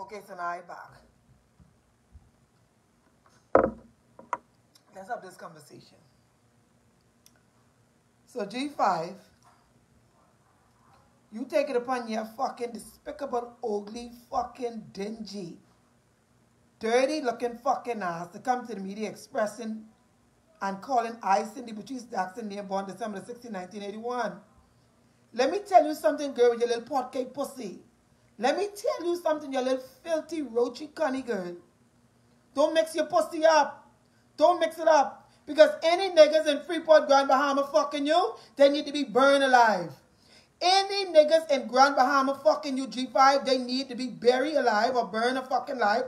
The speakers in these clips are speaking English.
Okay, so now I back. Let's have this conversation. So G5, you take it upon your fucking despicable, ugly, fucking dingy, dirty looking fucking ass to come to the media expressing and calling I, Cindy Patrice Jackson, name born December 16, 1981. Let me tell you something, girl, with your little pot cake pussy. Let me tell you something, you little filthy, roachy, cunny girl. Don't mix your pussy up. Don't mix it up. Because any niggas in Freeport, Grand Bahama fucking you, they need to be burned alive. Any niggas in Grand Bahama fucking you, G5, they need to be buried alive or burned a fucking alive.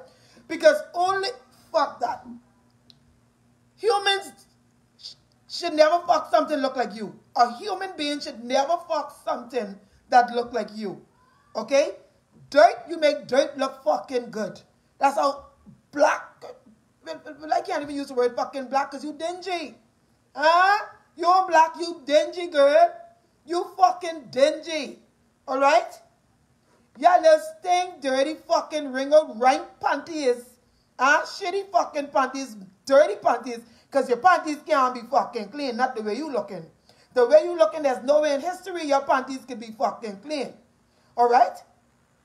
Because only, fuck that. Humans should never fuck something look like you. A human being should never fuck something that look like you. Okay? Dirt, you make dirt look fucking good. That's how black. I can't even use the word fucking black because you dingy. Huh? You're black, you dingy girl. You fucking dingy. Alright? Yeah, little stink, dirty fucking ring out rank panties. Huh? Shitty fucking panties, dirty panties. Because your panties can't be fucking clean, not the way you looking. The way you looking, there's no way in history your panties can be fucking clean. Alright?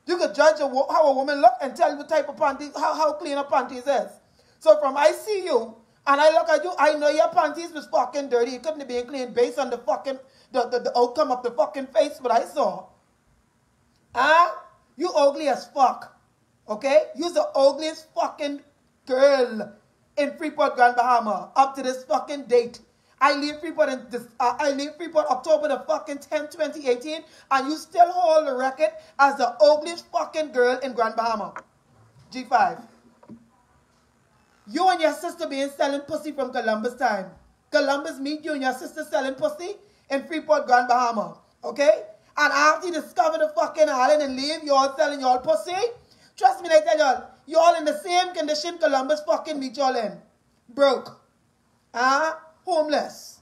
You could judge a, how a woman look and tell you the type of panties, how, how clean her panties is. So from I see you and I look at you, I know your panties was fucking dirty. It couldn't have been clean based on the fucking, the, the, the outcome of the fucking face what I saw. Huh? You ugly as fuck. Okay? You's the ugliest fucking girl in Freeport, Grand Bahama up to this fucking date. I leave Freeport in this, uh, I leave Freeport October the fucking 10th, 2018, and you still hold the record as the ugliest fucking girl in Grand Bahama. G5. You and your sister being selling pussy from Columbus time. Columbus meet you and your sister selling pussy in Freeport, Grand Bahama. Okay? And after you discover the fucking island and leave, you all selling y'all pussy. Trust me, I tell y'all, y'all in the same condition Columbus fucking meet y'all in. Broke. Huh? Homeless.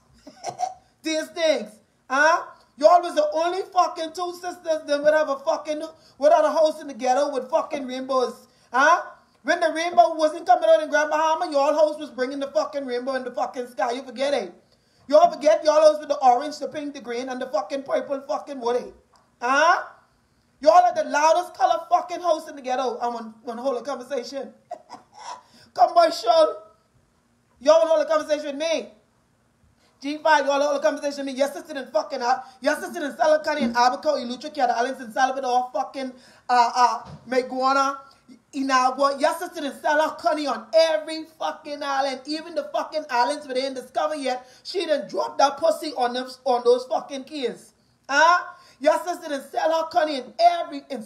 These things. Huh? Y'all was the only fucking two sisters that would have a fucking, without a house in the ghetto with fucking rainbows. Huh? When the rainbow wasn't coming out in Grand Bahama, y'all house was bringing the fucking rainbow in the fucking sky. You forget it. Y'all forget y'all house with the orange, the pink, the green, and the fucking purple fucking woody. Eh? Huh? Y'all are the loudest color fucking house in the ghetto. I'm on, on hold a conversation. Commercial. Y'all want to hold a conversation with me. G5, y'all hold a conversation me. Your sister in fucking, uh, your sister in Salacani and Abaco, Eleuthera, the Islands in Salvador, fucking, uh, uh, Mayaguana, Inagua. Your sister in Salacani on every fucking island, even the fucking islands where they ain't discovered yet. She done dropped that pussy on them, on those fucking kids. Huh? Your sister in Salacani in every, in,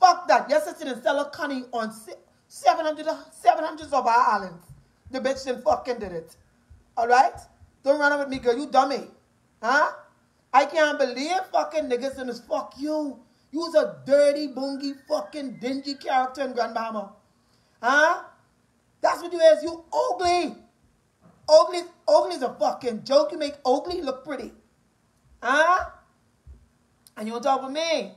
fuck that. Your sister in Salacani on 700, 700 of our islands. The bitch didn't fucking did it. Alright? Don't run up with me, girl. You dummy. Huh? I can't believe fucking niggas in this. Fuck you. You was a dirty, bungy, fucking dingy character in Grand Bahama. Huh? That's what you is. You ugly. Ugly, ugly is a fucking joke. You make ugly look pretty. Huh? And you on top of me.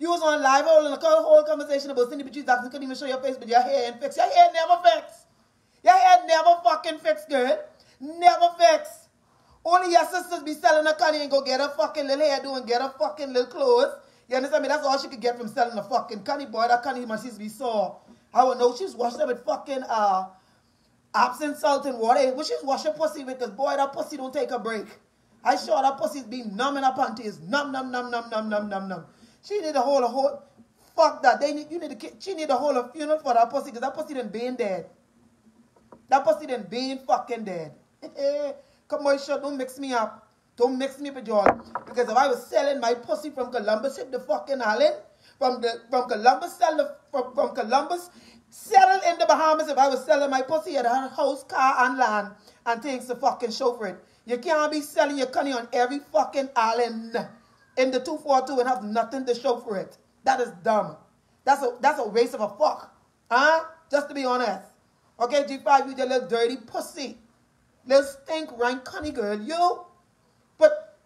You was on live holding a whole conversation about Cindy Patrice Jackson. Couldn't even show your face, but your hair ain't fixed. Your hair never fixed. Your hair never fucking fixed, girl. Never fix. Only your sisters be selling a cunny and go get a fucking little hairdo and get a fucking little clothes. You understand me? That's all she could get from selling a fucking cunny boy. That cunny must to be sore. I would know she's washed up with fucking uh absent salt and water. Which is wash her pussy with because boy that pussy don't take a break. I sure that pussy's been numb in her panties. Numb, numb, numb, numb, numb, numb, numb, numb. She need a whole a whole fuck that. They need you need a she need a whole a funeral for that pussy because that pussy done been dead. That pussy done been fucking dead. Commercial, don't mix me up. Don't mix me up with y'all. Because if I was selling my pussy from Columbus, hit the fucking island, from the from Columbus, sell from, from Columbus, settle in the Bahamas, if I was selling my pussy at a house, car, and land, and things to fucking show for it. You can't be selling your cunny on every fucking island in the 242 and have nothing to show for it. That is dumb. That's a that's a waste of a fuck. Huh? Just to be honest. Okay, G5, you just little dirty pussy. Let's think rank cunny girl, you. But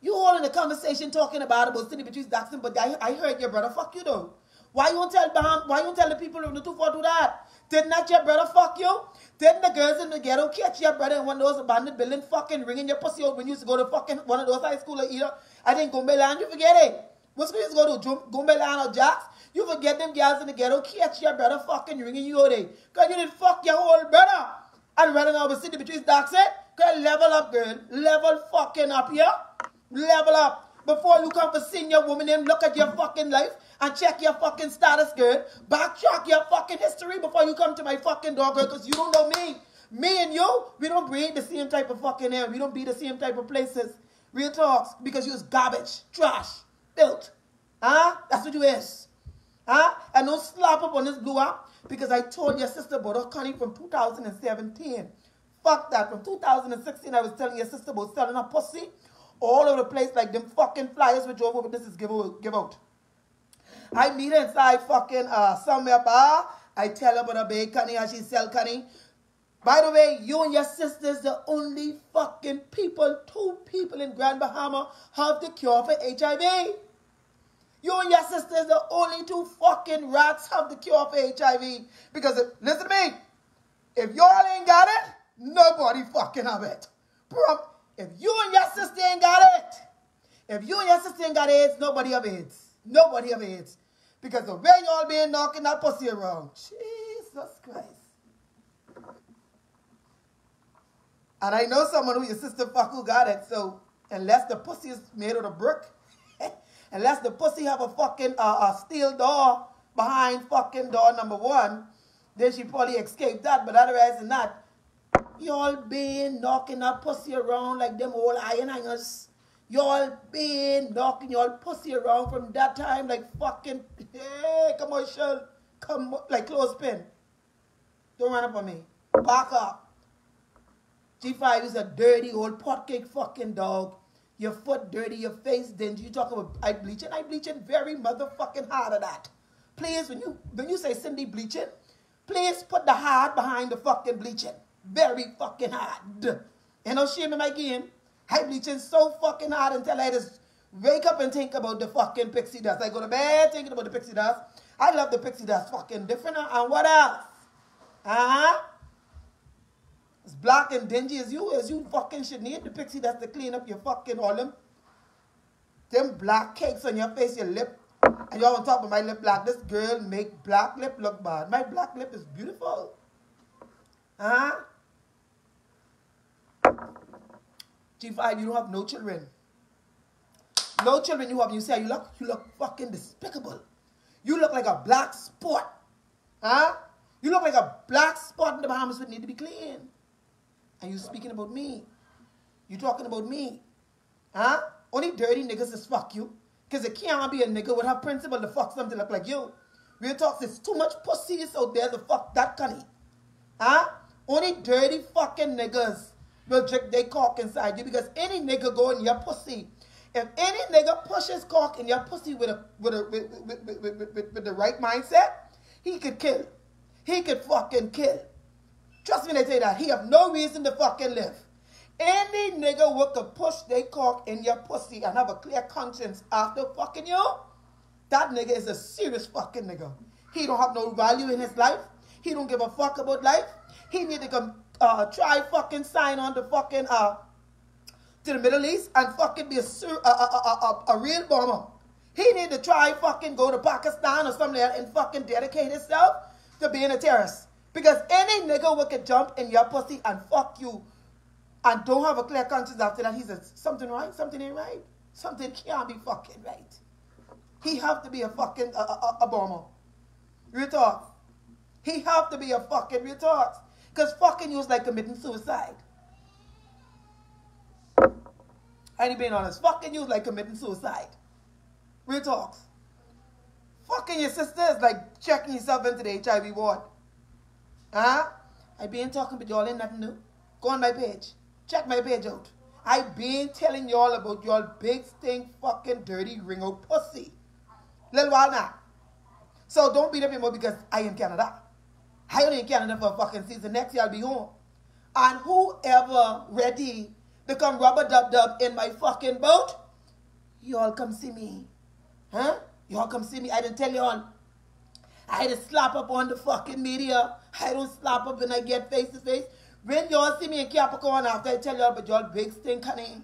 you all in the conversation talking about about Cindy Patrice Jackson, but I, I heard your brother fuck you though. Why you won't tell why you won't tell the people of the 2 do that? Did not your brother fuck you? Didn't the girls in the ghetto catch your brother in one of those abandoned buildings fucking ringing your pussy out when you used to go to fucking one of those high school or either? I think Gombeland, you forget it. What school you used to go to? Gombeland or Jacks? You forget them girls in the ghetto catch your brother fucking ringing you out there. Cause you didn't fuck your whole brother. And running the city between dark set. Girl, level up, girl. Level fucking up here. Level up. Before you come for senior woman and look at your fucking life and check your fucking status, girl. Backtrack your fucking history before you come to my fucking door, girl, because you don't know me. Me and you, we don't breathe the same type of fucking air. We don't be the same type of places. Real talks, because you is garbage, trash, built. Huh? That's what you is. Huh? And don't slap up on this blue up because I told your sister about her Connie from 2017. Fuck that. From 2016, I was telling your sister about selling her pussy all over the place like them fucking flyers which over businesses give, give out. I meet her inside fucking uh, somewhere bar. I tell her about a bake honey, how she sell honey. By the way, you and your sisters the only fucking people, two people in Grand Bahama have the cure for HIV. You and your sisters the only two fucking rats have the cure for HIV. Because, if, listen to me, if y'all ain't got it, nobody fucking have it. If you and your sister ain't got it, if you and your sister ain't got AIDS, nobody have AIDS. Nobody have AIDS. Because the way y'all been knocking that pussy around, Jesus Christ. And I know someone who your sister fuck who got it, so unless the pussy is made out of brick, unless the pussy have a fucking uh, a steel door behind fucking door number one, then she probably escaped that. But otherwise than that, Y'all been knocking that pussy around like them old iron hangers. Y'all been knocking y'all pussy around from that time like fucking, hey, commercial, come, like clothespin. Don't run up on me. Back up. G5 is a dirty old potcake fucking dog. Your foot dirty, your face dingy. You talk about I bleaching. I bleaching very motherfucking hard of that. Please, when you when you say Cindy bleaching, please put the hard behind the fucking bleaching very fucking hard. And no shame my game. I bleaching so fucking hard until I just wake up and think about the fucking pixie dust. I go to bed thinking about the pixie dust. I love the pixie dust fucking different. And what else? Uh-huh. As black and dingy as you, as you fucking should need the pixie dust to clean up your fucking all them. Them black cakes on your face, your lip. And you're on top of my lip black. This girl make black lip look bad. My black lip is beautiful. Huh? G5, you don't have no children. No children you have. You say you look, you look fucking despicable. You look like a black spot. Huh? You look like a black spot in the Bahamas that need to be clean. And you speaking about me. You talking about me. Huh? Only dirty niggas is fuck you. Because it can't be a nigga with her principle to fuck something look like you. Real talk, there's too much pussies out there to fuck that cunny. Huh? Only dirty fucking niggas will drink their cock inside you because any nigga go in your pussy. If any nigga pushes cock in your pussy with a with a with, with, with, with, with the right mindset, he could kill. He could fucking kill. Trust me when I say that. He have no reason to fucking live. Any nigga who could push they cock in your pussy and have a clear conscience after fucking you, that nigga is a serious fucking nigga. He don't have no value in his life. He don't give a fuck about life. He need to come uh, try fucking sign on to fucking uh, to the Middle East and fucking be a, a, a, a, a real bomber. He need to try fucking go to Pakistan or somewhere and fucking dedicate himself to being a terrorist. Because any nigga who can jump in your pussy and fuck you and don't have a clear conscience after that, he says, something right, something ain't right. Something can't be fucking right. He have to be a fucking a, a, a bomber. Retard. He have to be a fucking retard. Because fucking you is like committing suicide. I ain't being honest. Fucking you is like committing suicide. Real talks. Fucking your sister is like checking yourself into the HIV ward. Huh? I been talking with y'all ain't nothing new. Go on my page. Check my page out. I been telling y'all about y'all big stink fucking dirty ringo pussy. Little while now. So don't beat up anymore because I am Canada. I only in Canada for a fucking season. Next year I'll be home. And whoever ready to come rubber dub dub in my fucking boat, y'all come see me. Huh? Y'all come see me. I didn't tell y'all. I just slap up on the fucking media. I don't slap up when I get face to face. When y'all see me in Capricorn after I tell y'all about y'all big stink honey,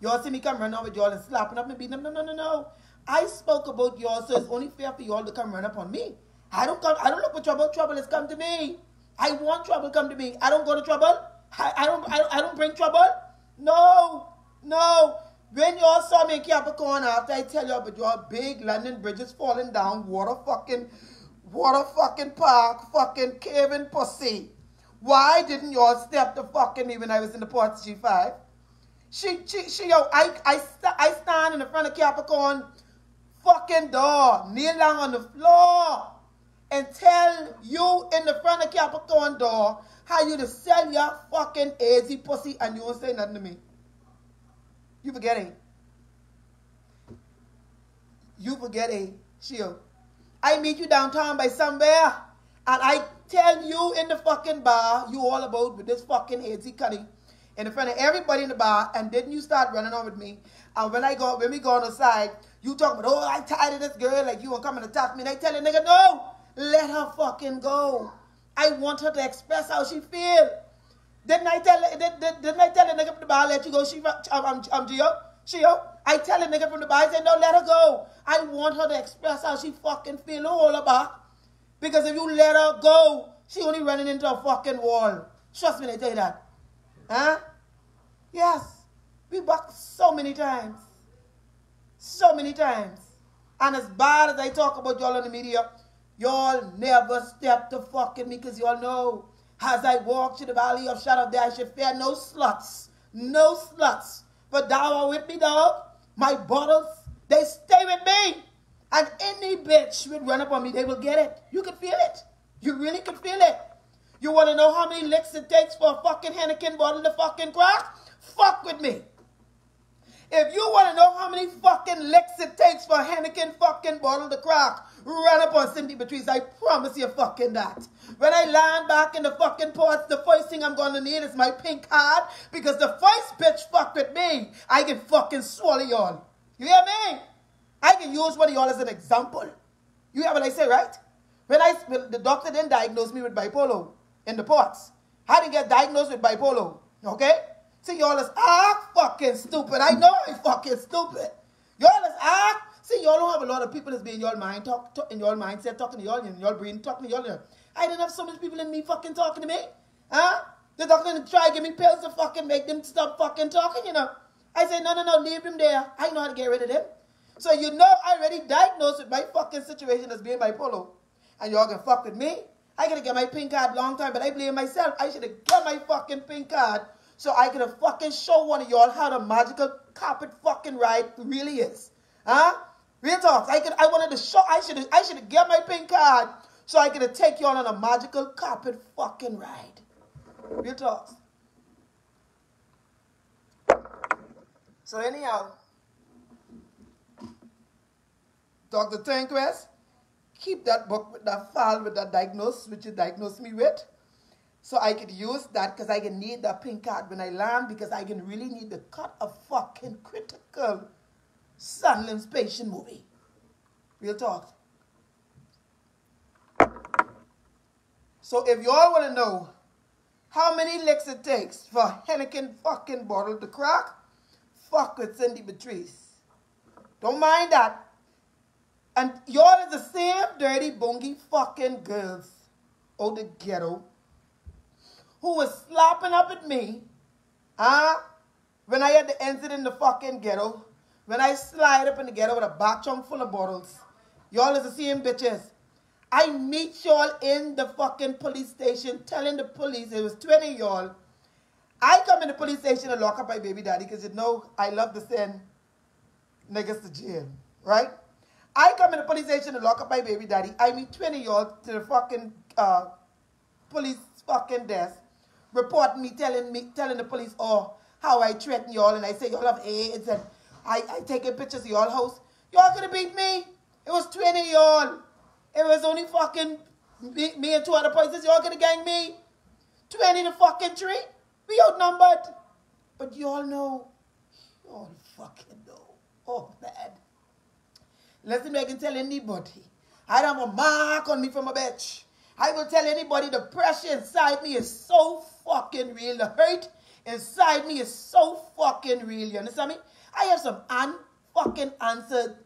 y'all see me come running up with y'all and slapping up and beating them. No, no, no, no. I spoke about y'all, so it's only fair for y'all to come run up on me. I don't come, I don't look for trouble. Trouble has come to me. I want trouble come to me. I don't go to trouble. I, I don't I, I don't bring trouble. No, no. When y'all saw me in Capricorn after I tell y'all about y'all big London bridges falling down, water fucking, water fucking park, fucking Kevin pussy. Why didn't y'all step the fucking me when I was in the port G5? She, she, she, yo, I, I, I stand in the front of Capricorn fucking door, kneel down on the floor and tell you in the front of Capricorn door how you to sell your fucking easy pussy and you won't say nothing to me. You forgetting. You forgetting, Shio. I meet you downtown by somewhere and I tell you in the fucking bar you all about with this fucking easy cunny in front of everybody in the bar and didn't you start running on with me. And when I go when we go on the side you talk about oh I tired of this girl like you to come and attack me. And I tell a nigga no let her fucking go. I want her to express how she feel. Didn't I tell did, did, didn't I tell a nigga from the bar let you go she I'm, I'm, I'm Gio Gio I tell a nigga from the bar I say no let her go I want her to express how she fucking feel all about because if you let her go she only running into a fucking wall trust me I tell you that Huh? Yes. We back so many times. So many times. And as bad as I talk about y'all on the media, y'all never step to fucking me because y'all know as I walk to the valley of shadow there, I should fear no sluts. No sluts. But thou art with me, dog. My bottles, they stay with me. And any bitch would run up on me, they will get it. You can feel it. You really can feel it. You want to know how many licks it takes for a fucking Heineken bottle to fucking crack? Fuck with me. If you want to know how many fucking licks it takes for a Heineken fucking bottle to crack, run up on Cindy Patrice. I promise you fucking that. When I land back in the fucking ports, the first thing I'm going to need is my pink card because the first bitch fuck with me, I can fucking swallow y'all. You hear me? I can use one of y'all as an example. You hear what I say, right? When I, the doctor didn't diagnose me with bipolar in the ports. How did get diagnosed with bipolar? Okay? See, y'all is ah fucking stupid. I know I'm fucking stupid. Y'all is ah. See, y'all don't have a lot of people that's being your mind talk, talk in your mindset talking to y'all in your brain talking to y'all. I didn't have so many people in me fucking talking to me. Huh? They're talking to try give me pills to fucking make them stop fucking talking, you know. I say, no, no, no, leave them there. I know how to get rid of them. So you know I already diagnosed with my fucking situation as being bipolar. And y'all can fuck with me. I gotta get my pink card long time, but I blame myself. I should have got my fucking pink card so I could have fucking show one of y'all how the magical carpet fucking ride really is. Huh? Real talk. I could I wanted to show I should I should have got my pink card so I could take y'all on a magical carpet fucking ride. Real talk. So anyhow, Dr. Tanquest, keep that book with that file with that diagnosis, which you diagnosed me with. So I could use that because I can need the pink card when I land because I can really need to cut a fucking critical Sandlin's patient movie. Real talk. So if y'all want to know how many licks it takes for Heineken fucking bottle to crack, fuck with Cindy Patrice. Don't mind that. And y'all is the same dirty, bungy fucking girls out the ghetto who was slapping up at me, huh? When I had to incident in the fucking ghetto, when I slide up in the ghetto with a back trunk full of bottles, y'all is the same bitches. I meet y'all in the fucking police station telling the police, it was 20 y'all. I come in the police station and lock up my baby daddy because you know I love to send niggas to jail, right? I come in the police station to lock up my baby daddy. I meet 20 y'all to the fucking uh, police fucking desk, reporting me, telling me, telling the police, oh, how I threaten y'all, and I say y'all have AIDS, and I, I taking pictures of y'all house. Y'all could have beat me. It was 20 y'all. It was only fucking me, me and two other police. Y'all could have gang me. 20 to fucking three. We outnumbered. But y'all know, y'all fucking know. Oh, man. Listen, I can tell anybody. I don't have a mark on me from a bitch. I will tell anybody the pressure inside me is so fucking real. The hurt inside me is so fucking real. You understand me? I have some unfucking answered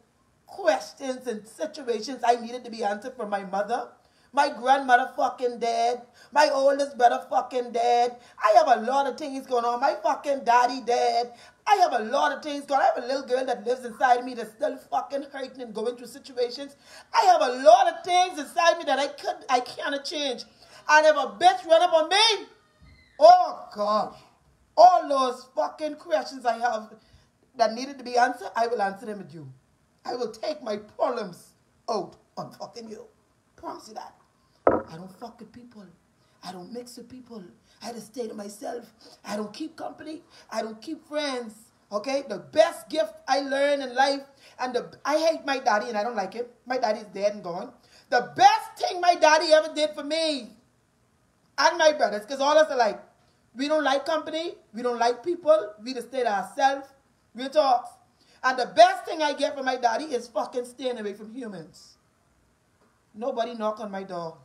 questions and situations I needed to be answered from my mother. My grandmother fucking dead. My oldest brother fucking dead. I have a lot of things going on. My fucking daddy dead. I have a lot of things going on. I have a little girl that lives inside me that's still fucking hurting and going through situations. I have a lot of things inside me that I could I cannot change. And if a bitch run up on me, oh God. All those fucking questions I have that needed to be answered, I will answer them with you. I will take my problems out on fucking you. Promise you that. I don't fuck with people. I don't mix with people. I just stay to myself. I don't keep company. I don't keep friends. Okay? The best gift I learned in life, and the I hate my daddy and I don't like him. My daddy's dead and gone. The best thing my daddy ever did for me and my brothers, because all of us are like, we don't like company, we don't like people, we just stay to ourselves, we talk. And the best thing I get from my daddy is fucking staying away from humans. Nobody knock on my door.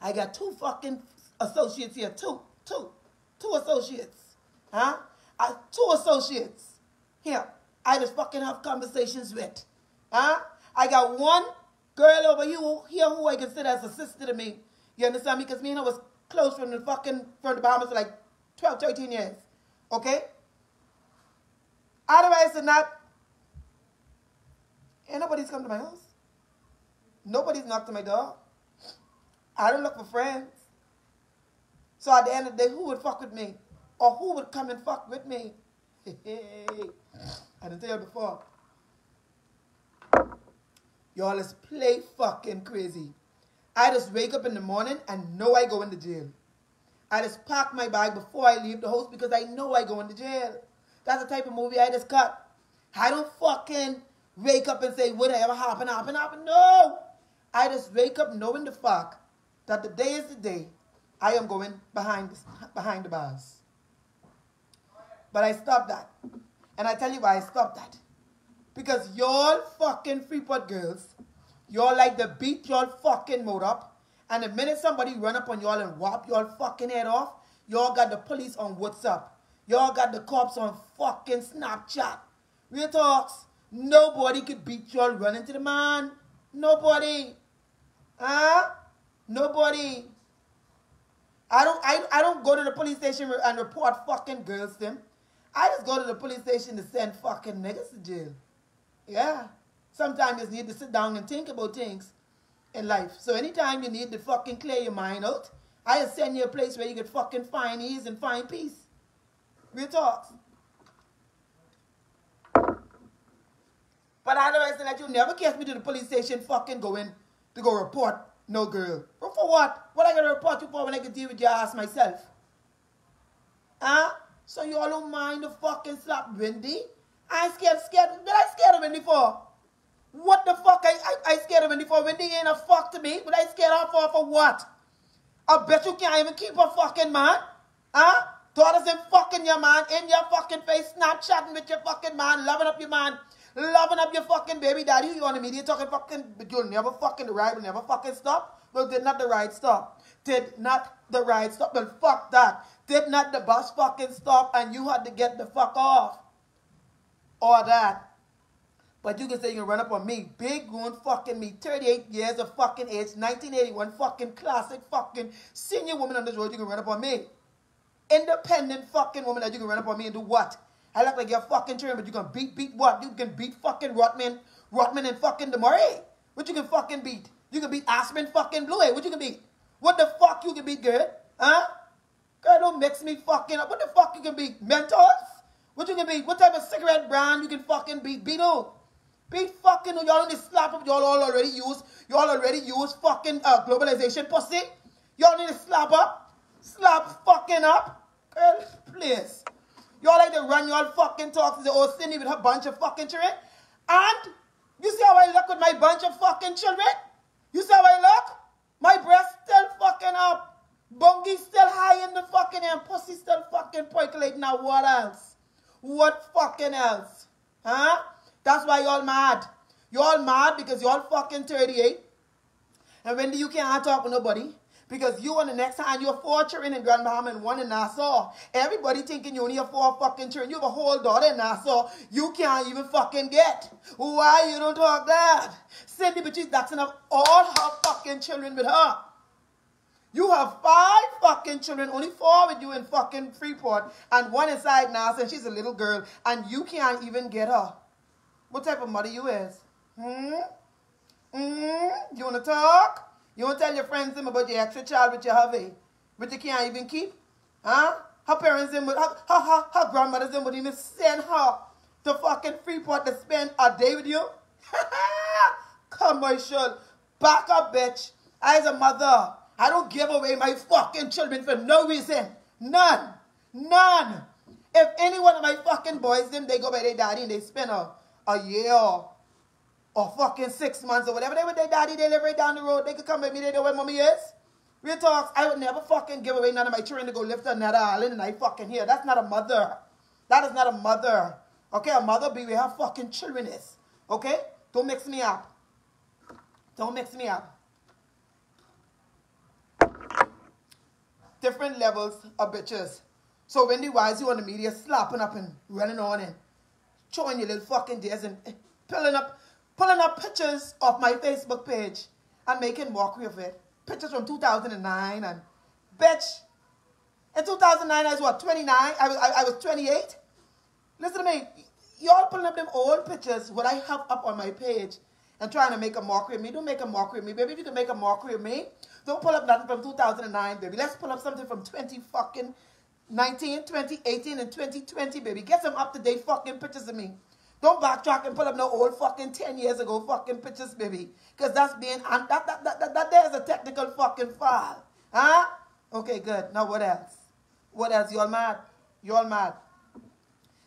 I got two fucking associates here. Two, two, two associates. Huh? I, two associates. Here. I just fucking have conversations with. Huh? I got one girl over here who I consider as a sister to me. You understand me? Because me and her was close from the fucking, from the Bahamas for like 12, 13 years. Okay? Otherwise than that, ain't nobody's come to my house. Nobody's knocked on my door. I don't look for friends. So at the end of the day, who would fuck with me? Or who would come and fuck with me? I didn't tell you before. Y'all is play fucking crazy. I just wake up in the morning and know I go into jail. I just pack my bag before I leave the house because I know I go into jail. That's the type of movie I just cut. I don't fucking wake up and say, whatever happened, happened, happened. No! I just wake up knowing the fact that the day is the day I am going behind, behind the bars. But I stopped that. And I tell you why I stopped that. Because y'all fucking Freeport girls, y'all like to beat y'all fucking mode up. And the minute somebody run up on y'all and whop y'all fucking head off, y'all got the police on WhatsApp. Y'all got the cops on fucking Snapchat. Real talks. Nobody could beat y'all running to the man. Nobody. Huh? Nobody. I don't I, I don't go to the police station and report fucking girls them. I just go to the police station to send fucking niggas to jail. Yeah. Sometimes you need to sit down and think about things in life. So anytime you need to fucking clear your mind out, I send you a place where you can fucking find ease and find peace. Real talks. But otherwise that, you never catch me to the police station fucking going to go report no girl. But for what? What I gonna report you for when I can deal with your ass myself? Huh? So you all don't mind the fucking slap Wendy? I scared, scared. Did I scared of Wendy for? What the fuck I, I, I scared of Wendy for? Wendy ain't a fuck to me. But I scared her for for what? I bet you can't even keep a fucking man. Huh? Daughters in fucking your man, in your fucking face, Snapchatting with your fucking man, loving up your man, loving up your fucking baby daddy. You on the media talking fucking, but you'll never fucking, the ride will never fucking stop. Well, did not the ride stop? Did not the ride stop? Well, fuck that. Did not the bus fucking stop and you had to get the fuck off? Or that. But you can say you can run up on me. Big grown fucking me. 38 years of fucking age. 1981 fucking classic fucking senior woman on this road. You can run up on me independent fucking woman that you can run up on me and do what? I look like you're fucking trained, but you can beat, beat what? You can beat fucking Rotman, Rotman and fucking Du Maurier. What you can fucking beat? You can beat Aspen fucking Blue. What you can beat? What the fuck you can beat, girl? Huh? Girl, don't mix me fucking up. What the fuck you can beat? Mentos? What you can beat? What type of cigarette brand you can fucking beat? Beat Beat fucking? Y'all need to slap up. Y'all all already use. Y'all already use fucking uh, globalization pussy. Y'all need to slap up. Slap fucking up. Girl, please. Y'all like to run y'all fucking talk to the old Cindy with her bunch of fucking children. And you see how I look with my bunch of fucking children? You see how I look? My breast still fucking up. Bungie still high in the fucking air. Pussy still fucking percolating. Now what else? What fucking else? Huh? That's why y'all mad. Y'all mad because y'all fucking 38. And when you can't talk with nobody, because you on the next hand, you're four children in Grand Bahama and one in Nassau. Everybody thinking you only have four fucking children. You have a whole daughter in Nassau. You can't even fucking get. Why you don't talk that? Cindy but she's daxing up all her fucking children with her. You have five fucking children, only four with you in fucking Freeport, and one inside Nassau, and she's a little girl, and you can't even get her. What type of mother you is? Hmm? Hmm? You want to talk? You want to tell your friends them about your extra child which you have, eh? But you can't even keep? Huh? Her parents them would, her, her, her, her grandmothers them would even send her to fucking Freeport to spend a day with you? Commercial. Back up, bitch. I as a mother, I don't give away my fucking children for no reason. None. None. If any one of my fucking boys, them, they go by their daddy and they spend a, a year or fucking six months or whatever. They with their daddy, right down the road. They could come with me, they know where mommy is. Real talks, I would never fucking give away none of my children to go lift another island and I fucking here. That's not a mother. That is not a mother. Okay, a mother be where her fucking children is. Okay? Don't mix me up. Don't mix me up. Different levels of bitches. So Wendy wise you on the media slapping up and running on and showing your little fucking days and eh, pulling up pulling up pictures off my Facebook page and making mockery of it. Pictures from 2009 and bitch. In 2009, I was what, 29? I was, I, I was 28? Listen to me. Y'all pulling up them old pictures, what I have up on my page, and trying to make a mockery of me. Don't make a mockery of me, baby. If you can make a mockery of me, don't pull up nothing from 2009, baby. Let's pull up something from 20 fucking 19, 2018, and 2020, baby. Get some up-to-date fucking pictures of me. Don't backtrack and pull up no old fucking 10 years ago fucking pictures, baby. Because that's being, that, that, that, that, that there's a technical fucking file. Huh? Okay, good. Now what else? What else? Y'all mad? Y'all mad?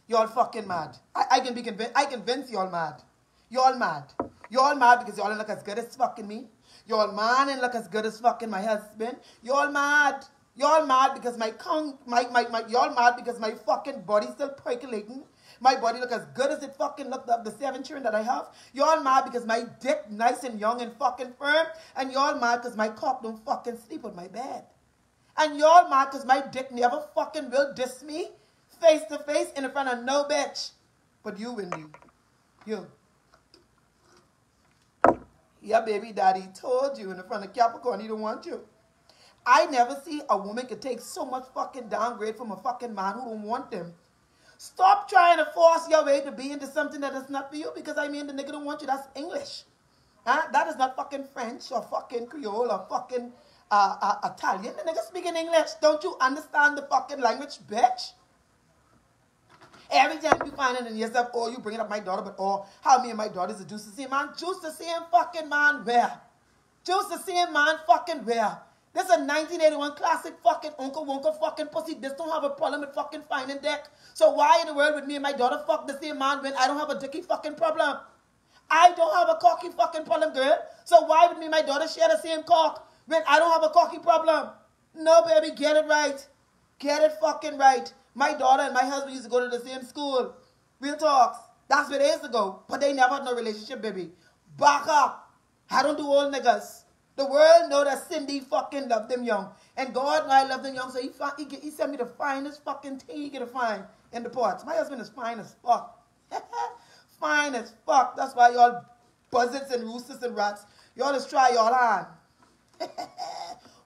Y'all fucking mad. I, I can be convinced, I convince y'all mad. Y'all mad. Y'all mad because y'all look as good as fucking me. Y'all man and look as good as fucking my husband. Y'all mad. Y'all mad because my con my, my, my y'all mad because my fucking body's still percolating. My body look as good as it fucking looked up the seven children that I have. Y'all mad because my dick nice and young and fucking firm. And y'all mad because my cock don't fucking sleep on my bed. And y'all mad because my dick never fucking will diss me face to face in the front of no bitch. But you, Wendy. You. You yeah, baby daddy told you in the front of Capricorn he don't want you. I never see a woman could take so much fucking downgrade from a fucking man who don't want them. Stop trying to force your way to be into something that is not for you because I mean the nigga don't want you. That's English. Huh? That is not fucking French or fucking Creole or fucking uh, uh, Italian. The nigga speaking English. Don't you understand the fucking language, bitch? Every time you find it in yourself, oh, you bring it up my daughter, but oh, how me and my daughters are juice the same man. Juice the same fucking man where? Juice the same man fucking where? This is a 1981 classic fucking Uncle Wonka fucking pussy. This don't have a problem with fucking finding dick. So why in the world would me and my daughter fuck the same man when I don't have a dicky fucking problem? I don't have a cocky fucking problem, girl. So why would me and my daughter share the same cock when I don't have a cocky problem? No, baby, get it right. Get it fucking right. My daughter and my husband used to go to the same school. Real talks. That's where they used to go. But they never had no relationship, baby. Back up. I don't do old niggas. The world know that Cindy fucking loved them young. And God I love them young. So he, he, he sent me the finest fucking thing he could find in the parts. My husband is fine as fuck. fine as fuck. That's why y'all buzzards and roosters and rats, y'all just try y'all on.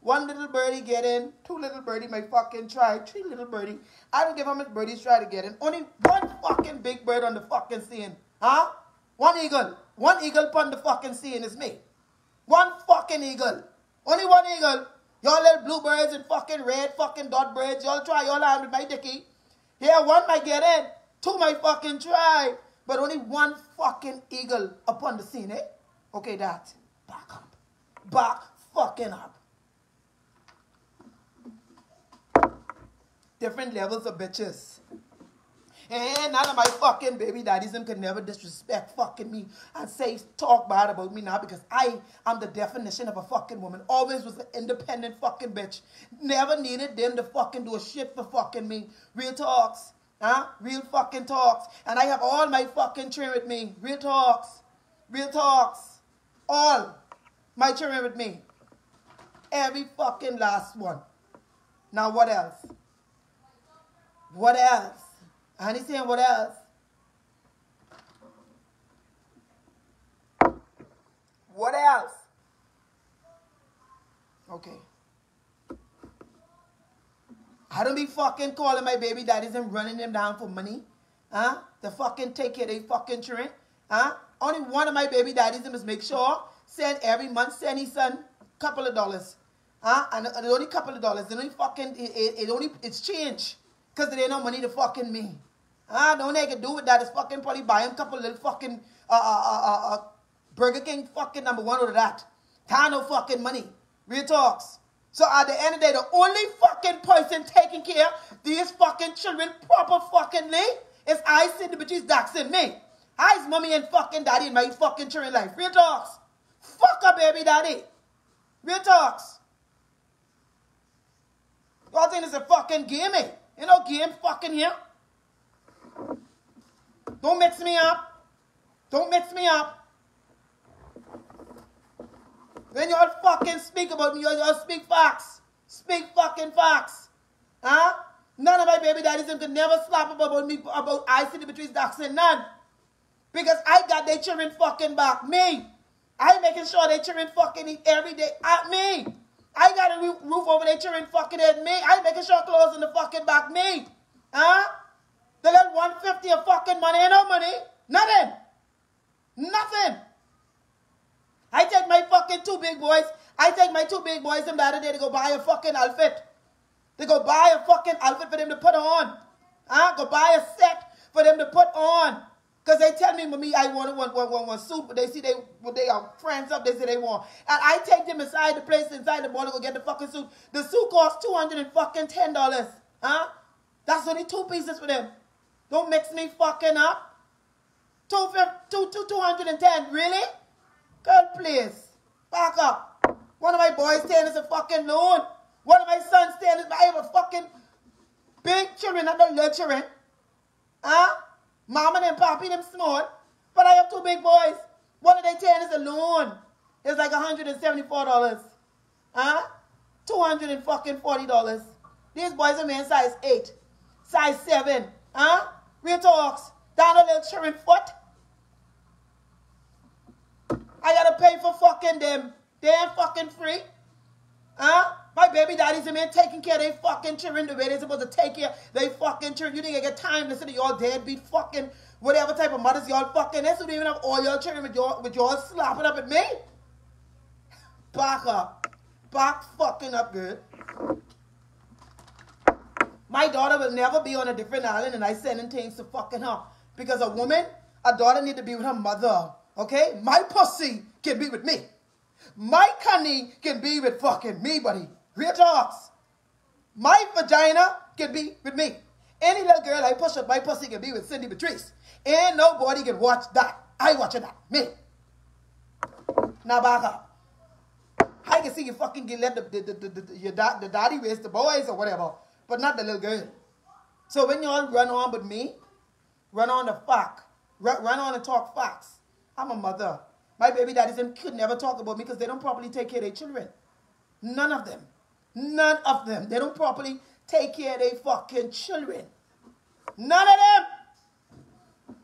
One little birdie get in, two little birdie may fucking try, three little birdie. I don't give how much birdies try to get in. Only one fucking big bird on the fucking scene. Huh? One eagle. One eagle on the fucking scene is me. One fucking eagle. Only one eagle. Y'all little bluebirds and fucking red fucking dot birds. Y'all try y'all hand with my dicky. Yeah, one might get in. Two might fucking try. But only one fucking eagle upon the scene, eh? Okay, that. Back up. Back fucking up. Different levels of bitches. And none of my fucking baby daddies them could never disrespect fucking me and say talk bad about me now because I am the definition of a fucking woman. Always was an independent fucking bitch. Never needed them to fucking do a shit for fucking me. Real talks. Huh? Real fucking talks. And I have all my fucking children with me. Real talks. Real talks. All my children with me. Every fucking last one. Now what else? What else? Saying what else? What else? Okay. I don't be fucking calling my baby daddies and running them down for money. Huh? To fucking take care their fucking children. Huh? Only one of my baby daddies must make sure send every month send his son couple of dollars. Huh? And it's only couple of dollars. It only fucking it, it, it only it's change. Cause there ain't no money to fucking me. Huh? The only I can do with that is fucking probably buy him a couple little fucking uh, uh, uh, uh, uh Burger King fucking number one or that. Time no fucking money. Real talks. So at the end of the day, the only fucking person taking care of these fucking children proper fuckingly is I sitting between Dax and me. I's mommy and fucking daddy in my fucking children life. Real talks. Fuck a baby daddy. Real talks. Y'all think it's a fucking game, eh? You know game fucking here? Don't mix me up. Don't mix me up. When y'all fucking speak about me, y'all speak facts. Speak fucking facts. Huh? None of my baby daddies could never slap up about me about I see between ducks and none. Because I got their children fucking back. Me. I making sure their children fucking eat every day at me. I got a roof over their children fucking at me. I making sure clothes in the fucking back me. Huh? The little 150 of fucking money ain't no money. Nothing. Nothing. I take my fucking two big boys. I take my two big boys them the other day to go buy a fucking outfit. They go buy a fucking outfit for them to put on. Huh? Go buy a set for them to put on. Because they tell me, me, I want one, one, one, one suit, but they see they when they are friends up, they say they want. And I take them inside the place, inside the mall to go get the fucking suit. The suit costs two hundred and fucking ten dollars. Huh? That's only two pieces for them. Don't mix me fucking up. Two, two, two, 210, really? Girl, please. Back up. One of my boys staying is a fucking loan. One of my sons staying is, I have a fucking big children, the little children. Huh? Mama and papi them small. But I have two big boys. One of their ten is a loan. It's like $174. Huh? $240. These boys are man size 8, size 7. Huh? Real talks. Down a little children foot. I gotta pay for fucking them. They ain't fucking free. Huh? My baby daddy's a man taking care of their fucking children the way they're supposed to take care of their fucking children. You didn't get time to sit y'all deadbeat fucking whatever type of mothers y'all fucking is. So even have all your children with y'all with y'all slapping up at me. Back up. Back fucking up good. My daughter will never be on a different island and I sending things to fucking her. Because a woman, a daughter need to be with her mother. Okay? My pussy can be with me. My cunny can be with fucking me, buddy. Real talks. My vagina can be with me. Any little girl I push up my pussy can be with Cindy Patrice. Ain't nobody can watch that. I watching that. Me. Now back up. I can see you fucking get let the, the, the, the, the, your da the daddy raise the boys or whatever, but not the little girl. So when y'all run on with me, run on the fuck, run, run on and talk facts. I'm a mother. My baby daddies and could never talk about me because they don't properly take care of their children. None of them. None of them. They don't properly take care of their fucking children. None of them.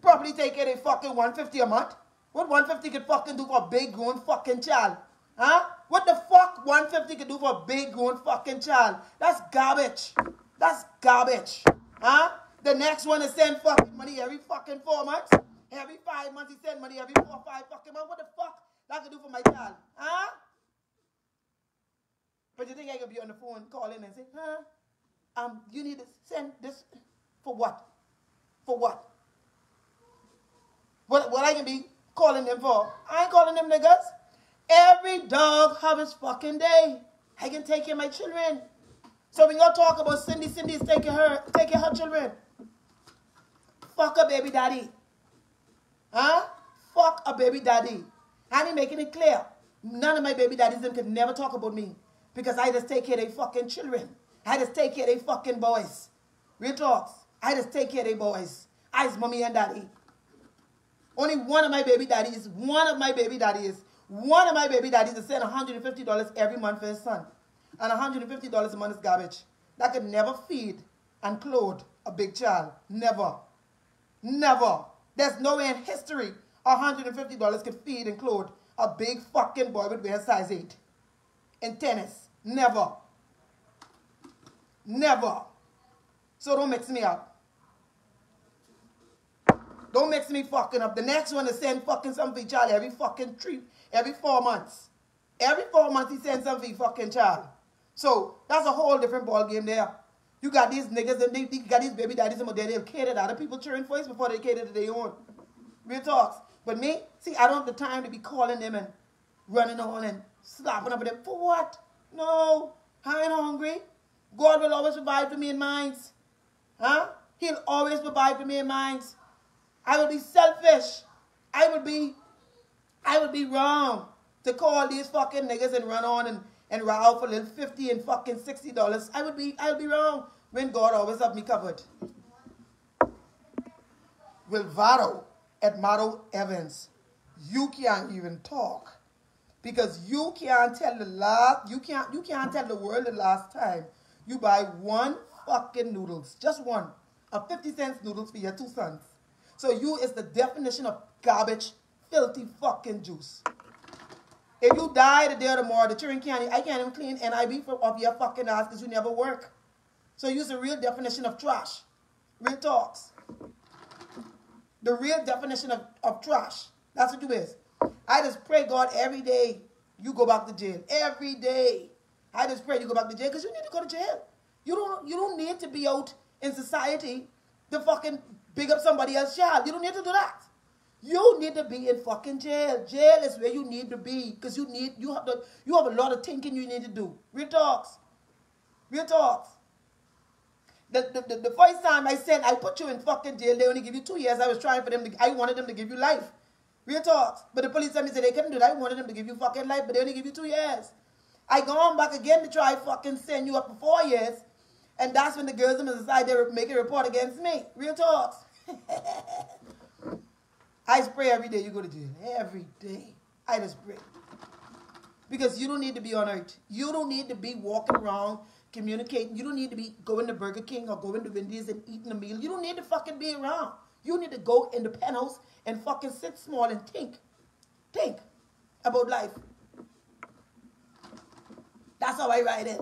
Properly take care of their fucking 150 a month. What 150 could fucking do for a big grown fucking child? Huh? What the fuck 150 could do for a big grown fucking child? That's garbage. That's garbage. Huh? The next one is send fucking money every fucking four months. Every five months he send money, every four five fucking months. What the fuck that could do for my child? Huh? But you think I could be on the phone calling and say, huh? Um, you need to send this for what? For what? What what I can be calling them for? I ain't calling them niggas. Every dog have his fucking day. I can take care of my children. So when y'all talk about Cindy, Cindy is taking her, taking her children. Fuck a baby daddy. Huh? Fuck a baby daddy. I'm making it clear. None of my baby daddies them can never talk about me. Because I just take care of their fucking children. I just take care of their fucking boys. Real talks. I just take care of their boys. I's mommy and daddy. Only one of my baby daddies, one of my baby daddies, one of my baby daddies is send $150 every month for his son. And $150 a month is garbage. That could never feed and clothe a big child. Never. Never. There's no way in history $150 could feed and clothe a big fucking boy with wear size 8 in tennis. Never. Never. So don't mix me up. Don't mix me fucking up. The next one is send fucking something for Charlie every fucking three, every four months. Every four months he sends something fucking child. So that's a whole different ball game there. You got these niggas and they, they got these baby daddies and they'll cater to other people cheering first before they cater to their own. Real talks. But me, see, I don't have the time to be calling them and running on and slapping up at them. For what? No. I ain't hungry. God will always provide for me in minds. Huh? He'll always provide for me in minds. I will be selfish. I will be, I would be wrong to call these fucking niggas and run on and, and row for little 50 and fucking $60. I would be, I would be wrong when God always have me covered. Wilvaro at Mado Evans, you can't even talk because you can't tell the last, you can't, you can't tell the world the last time you buy one fucking noodles, just one, a 50 cents noodles for your two sons. So you is the definition of garbage, filthy fucking juice. If you die today day or tomorrow, the children can't, I can't even clean NIB for, off your fucking ass because you never work. So use the real definition of trash. Real talks. The real definition of, of trash. That's what you is. I just pray God every day you go back to jail. Every day. I just pray you go back to jail because you need to go to jail. You don't you don't need to be out in society to fucking big up somebody else's child. You don't need to do that. You need to be in fucking jail. Jail is where you need to be because you need you have the you have a lot of thinking you need to do. Real talks. Real talks. The, the, the, the first time I said I put you in fucking jail, they only give you two years. I was trying for them to I wanted them to give you life. Real talks. But the police told me said they couldn't do that. I wanted them to give you fucking life, but they only give you two years. I gone back again to try fucking send you up for four years. And that's when the girls in the society they make a report against me. Real talks. I pray every day you go to jail. Every day. I just pray. Because you don't need to be on earth. You don't need to be walking around communicating. You don't need to be going to Burger King or going to Wendy's and eating a meal. You don't need to fucking be around. You need to go in the penthouse and fucking sit small and think. Think about life. That's how I ride it.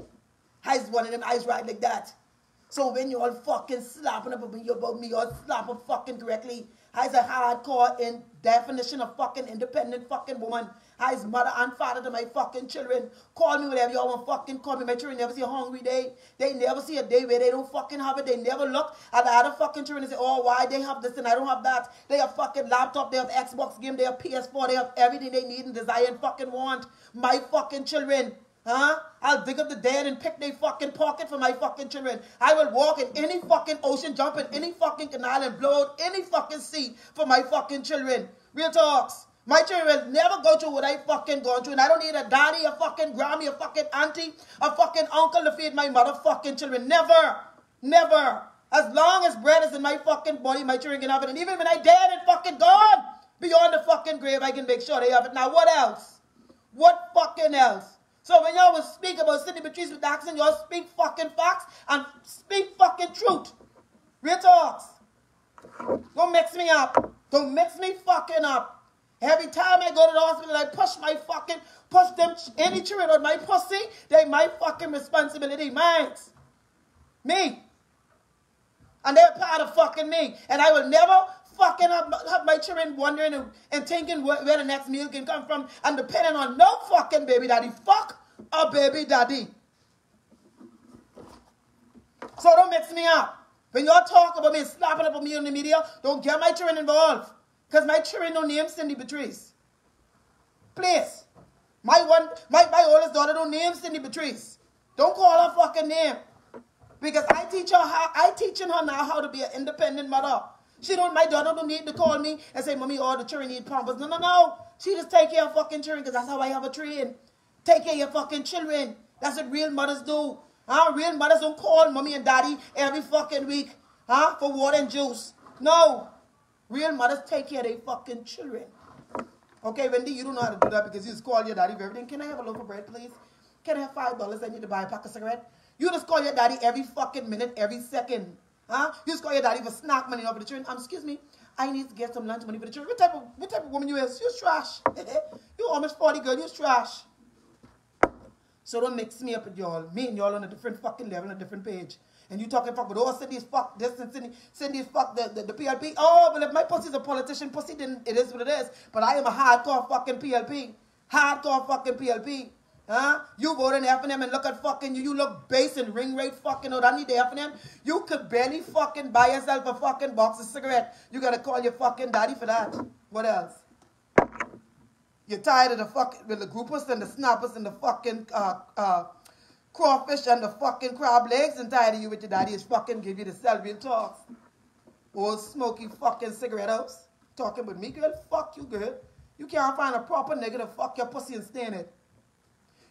I's one of them eyes ride like that. So when you all fucking slapping up me about me or slapping fucking correctly, I's a hardcore in definition of fucking independent fucking woman. I's mother and father to my fucking children. Call me whatever y'all want fucking call me. My children never see a hungry day. They never see a day where they don't fucking have it. They never look at the other fucking children and say, oh, why they have this and I don't have that. They have fucking laptop, they have Xbox game, they have PS4, they have everything they need and desire and fucking want. My fucking children. Huh? I'll dig up the dead and pick their fucking pocket for my fucking children. I will walk in any fucking ocean, jump in any fucking canal and blow out any fucking sea for my fucking children. Real talks. My children will never go through what I fucking gone through. And I don't need a daddy, a fucking grammy, a fucking auntie, a fucking uncle to feed my motherfucking children. Never. Never. As long as bread is in my fucking body, my children can have it. And even when I dead and fucking gone beyond the fucking grave, I can make sure they have it. Now, what else? What fucking else? So when y'all will speak about Cindy Patrice with accent, y'all speak fucking facts and speak fucking truth. Real talks. Don't mix me up. Don't mix me fucking up. Every time I go to the hospital, I push my fucking, push them, any children on my pussy, they my fucking responsibility, mine. Me. And they're part of fucking me. And I will never fucking up, my children wondering and, and thinking where, where, the next meal can come from and depending on no fucking baby daddy. Fuck a baby daddy. So don't mix me up. When y'all talk about me slapping up on me in the media, don't get my children involved. Because my children don't name Cindy Patrice. Please. My one, my, my oldest daughter don't name Cindy Patrice. Don't call her fucking name. Because I teach her how I teaching her now how to be an independent mother. She don't, my daughter don't need to call me and say, Mommy, all the children need pampers. No, no, no. She just take care of fucking children because that's how I have a train. Take care of your fucking children. That's what real mothers do. Huh? Real mothers don't call mommy and daddy every fucking week huh? for water and juice. No. Real mothers take care of their fucking children. Okay, Wendy, you don't know how to do that because you just call your daddy for everything. Can I have a loaf of bread, please? Can I have five dollars? I need to buy a pack of cigarette. You just call your daddy every fucking minute, every second. Huh? You call your daddy for snack money over the children. Um, excuse me, I need to get some lunch money for the children. What type of what type of woman you is? You trash. you almost 40 girl, you trash. So don't mix me up with y'all. Me and y'all on a different fucking level, on a different page. And you talking fuck, but oh, Cindy's fuck this and Cindy, Cindy's fuck the, the, the PLP. Oh, but if my pussy's a politician, pussy, then it is what it is. But I am a hardcore fucking PLP. Hardcore fucking PLP. Huh? You vote in FNM and look at fucking you. You look base and ring rate fucking out. I need the FNM. You could barely fucking buy yourself a fucking box of cigarette. You gotta call your fucking daddy for that. What else? You're tired of the fucking, with the groupers and the snappers and the fucking, uh, uh, crawfish and the fucking crab legs and tired of you with your daddy is fucking give you the Selvian talks. Old smoky fucking cigarette house. Talking with me, girl. Fuck you, girl. You can't find a proper nigga to fuck your pussy and stand it.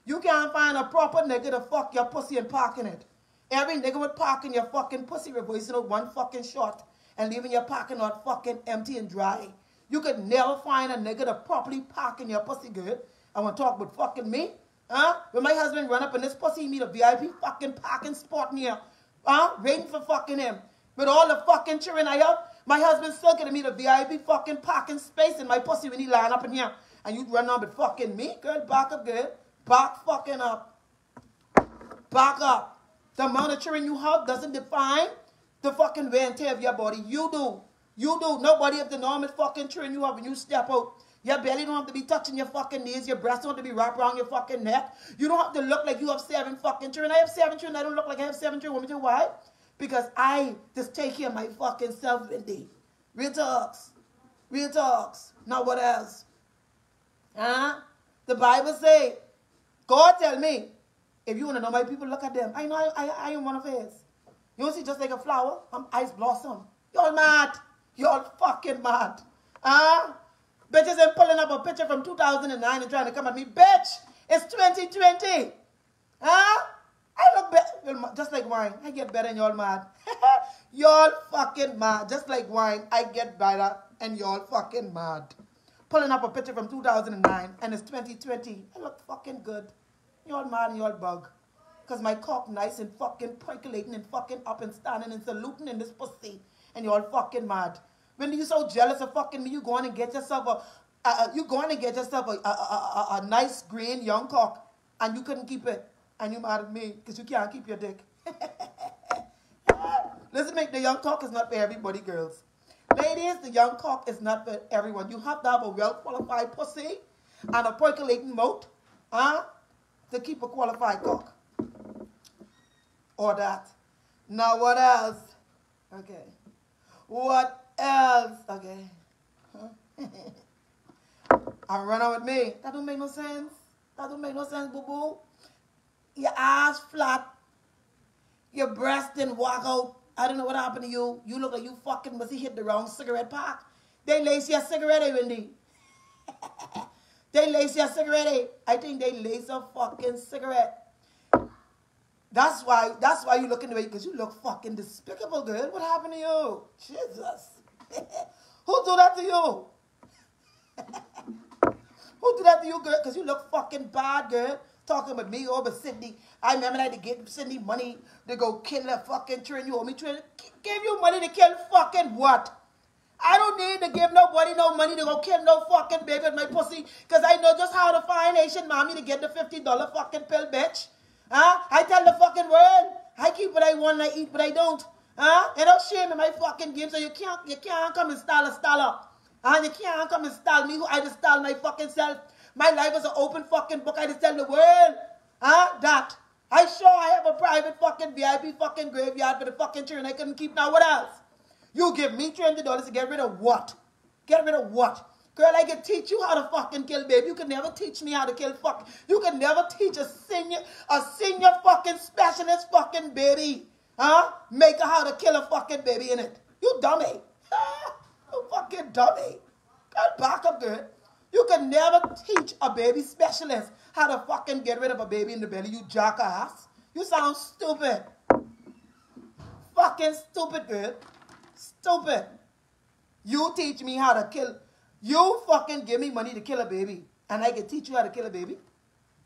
You can't find a proper nigga to fuck your pussy and park in it. Every nigga would park in your fucking pussy reversing out one fucking shot and leaving your parking lot fucking empty and dry. You could never find a nigga to properly park in your pussy, girl. I want to talk about fucking me. Huh? When my husband run up in this pussy, he meet a VIP fucking parking spot near. Huh? Waiting for fucking him. With all the fucking children I have, my husband still gonna meet a VIP fucking parking space in my pussy when he line up in here. And you run on with fucking me, girl. Back up, girl. Back fucking up. Back up. The monitoring you have doesn't define the fucking wear and tear of your body. You do. You do. Nobody of the normal fucking children you have when you step out your belly don't have to be touching your fucking knees. Your breasts don't have to be wrapped around your fucking neck. You don't have to look like you have seven fucking children. I have seven children. I don't look like I have seven children. Tell you why. Because I just take care of my fucking self, Wendy. Real talks. Real talks. Now what else? Huh? The Bible say, God tell me, if you want to know my people, look at them. I know I, I, I am one of his. You see just like a flower? I'm ice blossom. You're mad. You're fucking mad. Huh? Bitches ain't pulling up a picture from 2009 and trying to come at me. Bitch, it's 2020. Huh? I look better, just like wine. I get better and y'all mad. y'all fucking mad. Just like wine, I get better and y'all fucking mad. Pulling up a picture from 2009 and it's 2020. I look fucking good. Y'all man, y'all bug. Because my cock nice and fucking percolating and fucking up and standing and saluting in this pussy. And y'all fucking mad. When you so jealous of fucking me, you going and get yourself a, a you going and get yourself a, a, a, a, nice green young cock, and you couldn't keep it, and you mad at me because you can't keep your dick. Listen, make the young cock is not for everybody, girls. Ladies, the young cock is not for everyone. You have to have a well-qualified pussy and a percolating moat huh, to keep a qualified cock. Or that. Now, what else? Okay. What else. Okay. Huh? I run on with me. That don't make no sense. That don't make no sense, boo-boo. Your ass flat. Your breast didn't walk out. I don't know what happened to you. You look like you fucking must have hit the wrong cigarette pack. They lace your cigarette, eh, Wendy. they lace your cigarette. Eh? I think they lace a fucking cigarette. That's why that's why you looking the way because you look fucking despicable, girl. What happened to you? Jesus. Who do that to you? Who do that to you, girl? Because you look fucking bad, girl. Talking with me over Sydney. I remember I had to give Sydney money to go kill that fucking train. You owe me train. Give you money to kill fucking what? I don't need to give nobody no money to go kill no fucking baby with my pussy. Because I know just how to find Asian mommy to get the $50 fucking pill, bitch. Huh? I tell the fucking world. I keep what I want and I eat what I don't. Huh? And don't shame in my fucking game, so you can't you can't come and style a up. Huh? You can't come and style me who I just style my fucking self. My life is an open fucking book. I just tell the world. Huh? That. I sure I have a private fucking VIP fucking graveyard for the fucking children I couldn't keep now. What else? You give me $300 to get rid of what? Get rid of what? Girl, I can teach you how to fucking kill baby. You can never teach me how to kill fuck. You can never teach a senior, a senior fucking specialist fucking baby Huh? Make her how to kill a fucking baby in it. You dummy. you fucking dummy. Girl, back up, girl. You can never teach a baby specialist how to fucking get rid of a baby in the belly, you jackass. You sound stupid. Fucking stupid, girl. Stupid. You teach me how to kill. You fucking give me money to kill a baby. And I can teach you how to kill a baby?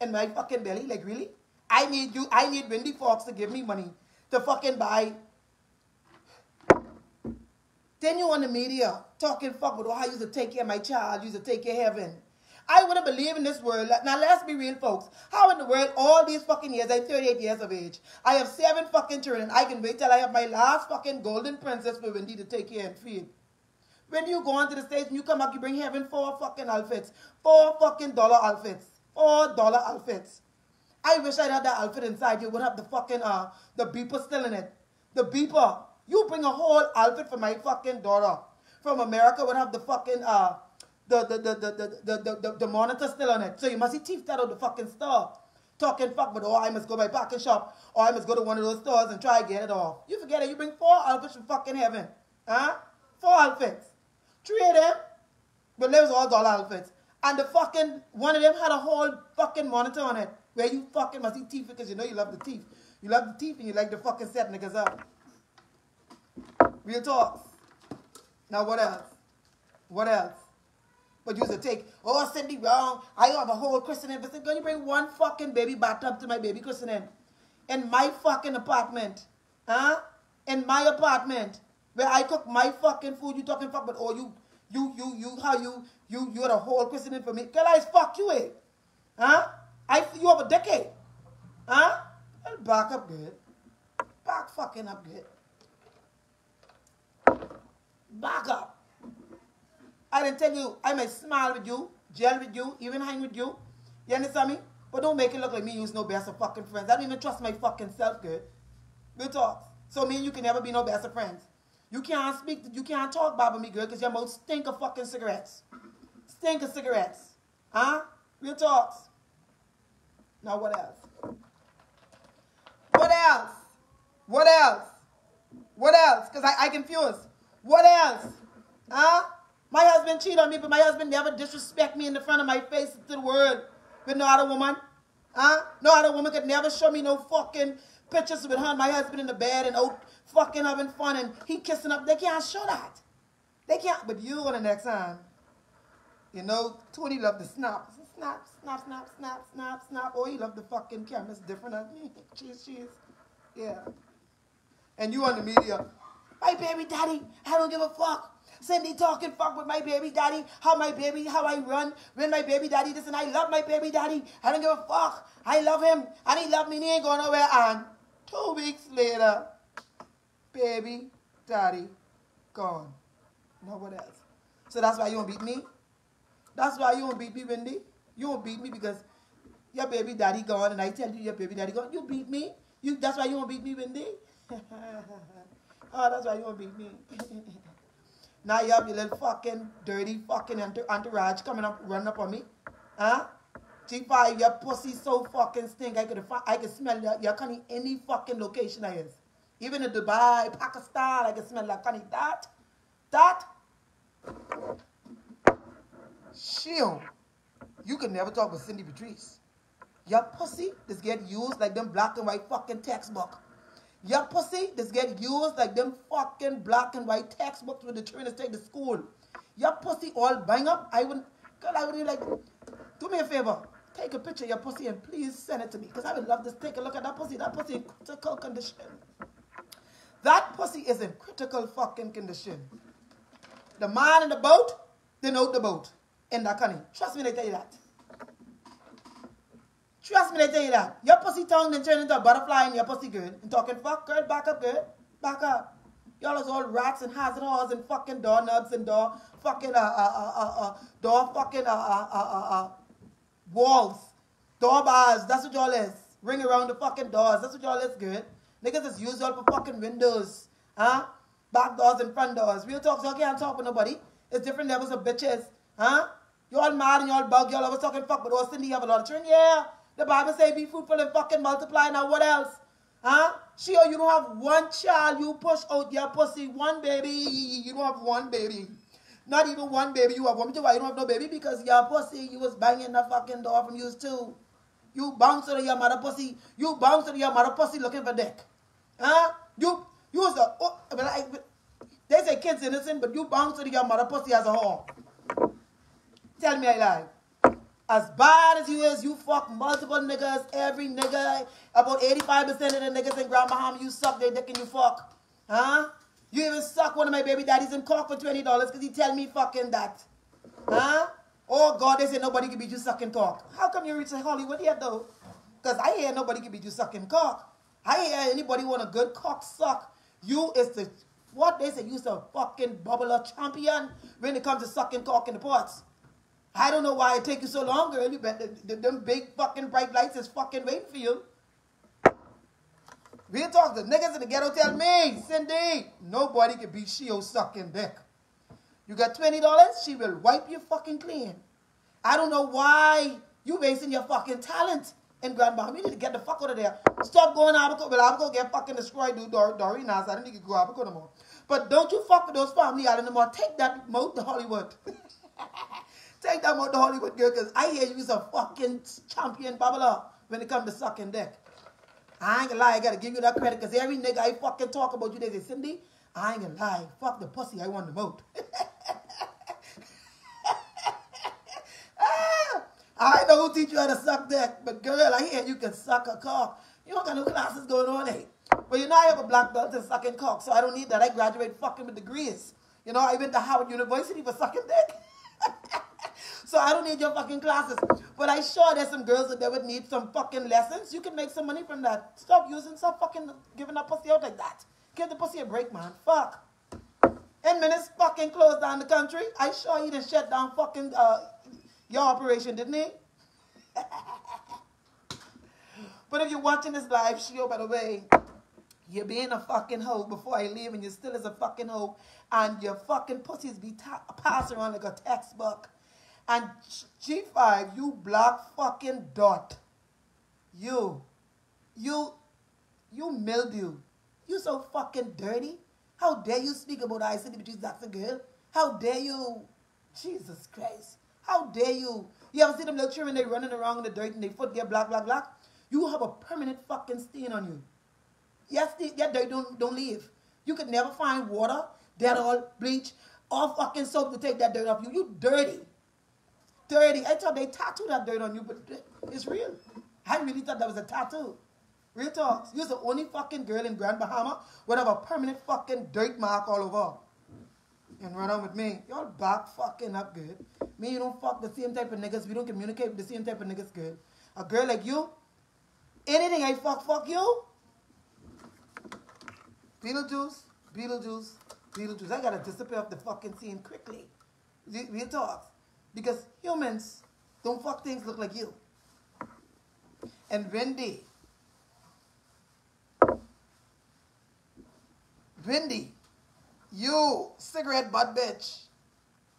In my fucking belly? Like, really? I need you, I need Wendy Fox to give me money to fucking buy. Then you on the media talking fuck with oh, how you used to take care of my child, you used to take care of heaven. I wouldn't believe in this world. Now let's be real, folks. How in the world, all these fucking years, I'm 38 years of age. I have seven fucking children. I can wait till I have my last fucking golden princess for Wendy to take care and feed. When you go onto the stage and you come back, you bring heaven four fucking outfits. Four fucking dollar outfits. Four dollar outfits. I wish I had that outfit inside. You would have the fucking, uh, the beeper still in it. The beeper. You bring a whole outfit for my fucking daughter. From America would have the fucking, uh, the, the, the, the, the, the, monitor still on it. So you must see teeth out the fucking store. Talking fuck, but oh, I must go by parking shop, or I must go to one of those stores and try to get it off. You forget it, you bring four outfits from fucking heaven. Huh? Four outfits. Three of them, but they was all dollar outfits. And the fucking, one of them had a whole fucking monitor on it, where you fucking must see teeth because you know you love the teeth. You love the teeth and you like the fucking set niggas up. Real talk. Now what else? What else? But you to take, oh, Cindy wrong. I have a whole christening. But can you bring one fucking baby bathtub to my baby christening? In my fucking apartment. Huh? In my apartment. Where I cook my fucking food. You talking fuck, but oh, you, you, you, you, how you, you, you had a whole christening for me. Girl, I fuck you, eh? Huh? I, you have a decade. Huh? I'll back up good. Back fucking up good. Back up. I didn't tell you I may smile with you, gel with you, even hang with you. You understand me? But don't make it look like me use no best of fucking friends. I don't even trust my fucking self, good. Good talk. So me and you can never be no best of friends. You can't speak, you can't talk about me, good, because your mouth stink of fucking cigarettes. Stink of cigarettes. Huh? Real talks. Now what else? What else? What else? What else? Because I, I confused. What else? Huh? My husband cheated on me, but my husband never disrespect me in the front of my face to the world with no other woman. Huh? No other woman could never show me no fucking pictures with her and my husband in the bed and out fucking having fun and he kissing up. They can't show that. They can't. But you on the next time, you know, Tony loved the snap. Snap, snap, snap, snap, snap, snap. Oh, he loved the fucking camera. It's different. Cheese, cheese. Yeah. And you on the media. My baby daddy, I don't give a fuck. Cindy talking fuck with my baby daddy, how my baby, how I run when my baby daddy this and I love my baby daddy. I don't give a fuck. I love him and he love me and he ain't going nowhere. And two weeks later, baby daddy gone. Now what else? So that's why you won't beat me? That's why you won't beat me, Wendy? You won't beat me because your baby daddy gone and I tell you your baby daddy gone. You beat me? You that's why you won't beat me, Wendy? oh, that's why you won't beat me. Now you have your little fucking dirty fucking entourage coming up, running up on me. Huh? G5, your pussy so fucking stink. I could I could smell your, your cunny any fucking location I is. Even in Dubai, Pakistan, I can smell like cunny. That, that, shield. You can never talk with Cindy Patrice. Your pussy is get used like them black and white fucking textbook. Your pussy just get used like them fucking black and white textbooks when the children take to school. Your pussy all bang up. I wouldn't, girl, I would be like, do me a favor. Take a picture of your pussy and please send it to me. Because I would love to take a look at that pussy. That pussy in critical condition. That pussy is in critical fucking condition. The man in the boat, they know the boat. In that cunning. Trust me, they tell you that. Trust me, they tell you that. Your pussy tongue then turn into a butterfly and your pussy good. And talking fuck, girl, back up, girl. Back up. Y'all is all rats and hazard halls and fucking doorknobs and door fucking uh uh uh uh, uh door fucking uh uh uh uh, uh walls. Door bars. That's what y'all is. Ring around the fucking doors. That's what y'all is good. Niggas is used all for fucking windows. Huh? Back doors and front doors. Real talk, y'all can't talk with nobody. It's different levels of bitches. Huh? Y'all mad and y'all bug. Y'all always talking fuck, but all you have a lot of children. Yeah. The Bible say be fruitful and fucking multiply. Now what else? Huh? Sure, you don't have one child. You push out your pussy. One baby. You don't have one baby. Not even one baby. You have one. Why you don't have no baby? Because your pussy, you was banging the fucking door from you too. You bounce to your mother pussy. You bounce to your mother pussy looking for dick. Huh? You, you was a, oh, but I, They say kids innocent, but you bounce to your mother pussy as a whore. Tell me I lie. As bad as you is, you fuck multiple niggas, every nigga. About 85% of the niggas in Grand Bahama, you suck their dick and you fuck. Huh? You even suck one of my baby daddies in cock for $20 because he tell me fucking that. Huh? Oh God, they say nobody can beat you sucking cock. How come you reach Hollywood yet though? Because I hear nobody can beat you sucking cock. I hear anybody want a good cock suck. You is the, what they say, you's a fucking bubbler champion when it comes to sucking cock in the pots. I don't know why it take you so long, girl. You bet the, the, them big fucking bright lights is fucking waiting for you. Real talk, the niggas in the ghetto tell me, Cindy, nobody can beat Shio sucking dick. You got $20, she will wipe you fucking clean. I don't know why you wasting your fucking talent in Grand Bahama. You need to get the fuck out of there. Stop going Abaco. Well, Abaco get fucking destroyed, dude. Dor so I don't need to go Abaco no more. But don't you fuck with those family island no more. Take that mouth to Hollywood. Take that mouth the Hollywood, girl, because I hear you's a fucking champion babbler when it comes to sucking dick. I ain't gonna lie, I gotta give you that credit because every nigga I fucking talk about you, they say, Cindy, I ain't gonna lie, fuck the pussy, I want the vote. I know who teach you how to suck dick, but girl, I hear you can suck a cock. You don't got no classes going on, eh? But you know I have a black belt in sucking cock, so I don't need that. I graduate fucking with degrees. You know, I went to Howard University for sucking dick. so I don't need your fucking classes. But I sure there's some girls that they would need some fucking lessons. You can make some money from that. Stop using some fucking giving that pussy out like that. Give the pussy a break, man. Fuck. In minutes, fucking closed down the country. I sure he done shut down fucking uh, your operation, didn't he? but if you're watching this live show, by the way, you're being a fucking hoe before I leave and you still is a fucking hoe and your fucking pussies be passed around like a textbook. And G5, you black fucking dot. You, you, you mildew. You so fucking dirty. How dare you speak about I city between a girl? How dare you? Jesus Christ. How dare you? You ever see them little children, they running around in the dirt and their foot get black, black, black? You have a permanent fucking stain on you. Yes, that dirt don't, don't leave. You could never find water, Dettol, bleach, or fucking soap to take that dirt off you. You dirty. Dirty. I thought they tattooed that dirt on you, but it's real. I really thought that was a tattoo. Real talks. You're the only fucking girl in Grand Bahama with a permanent fucking dirt mark all over and run on with me. Y'all back fucking up good. Me, you don't fuck the same type of niggas. We don't communicate with the same type of niggas good. A girl like you, anything I fuck, fuck you. Beetlejuice, Beetlejuice, Beetlejuice. I gotta disappear off the fucking scene quickly. Real talk. Because humans don't fuck things look like you. And Wendy, Wendy, you, cigarette butt bitch.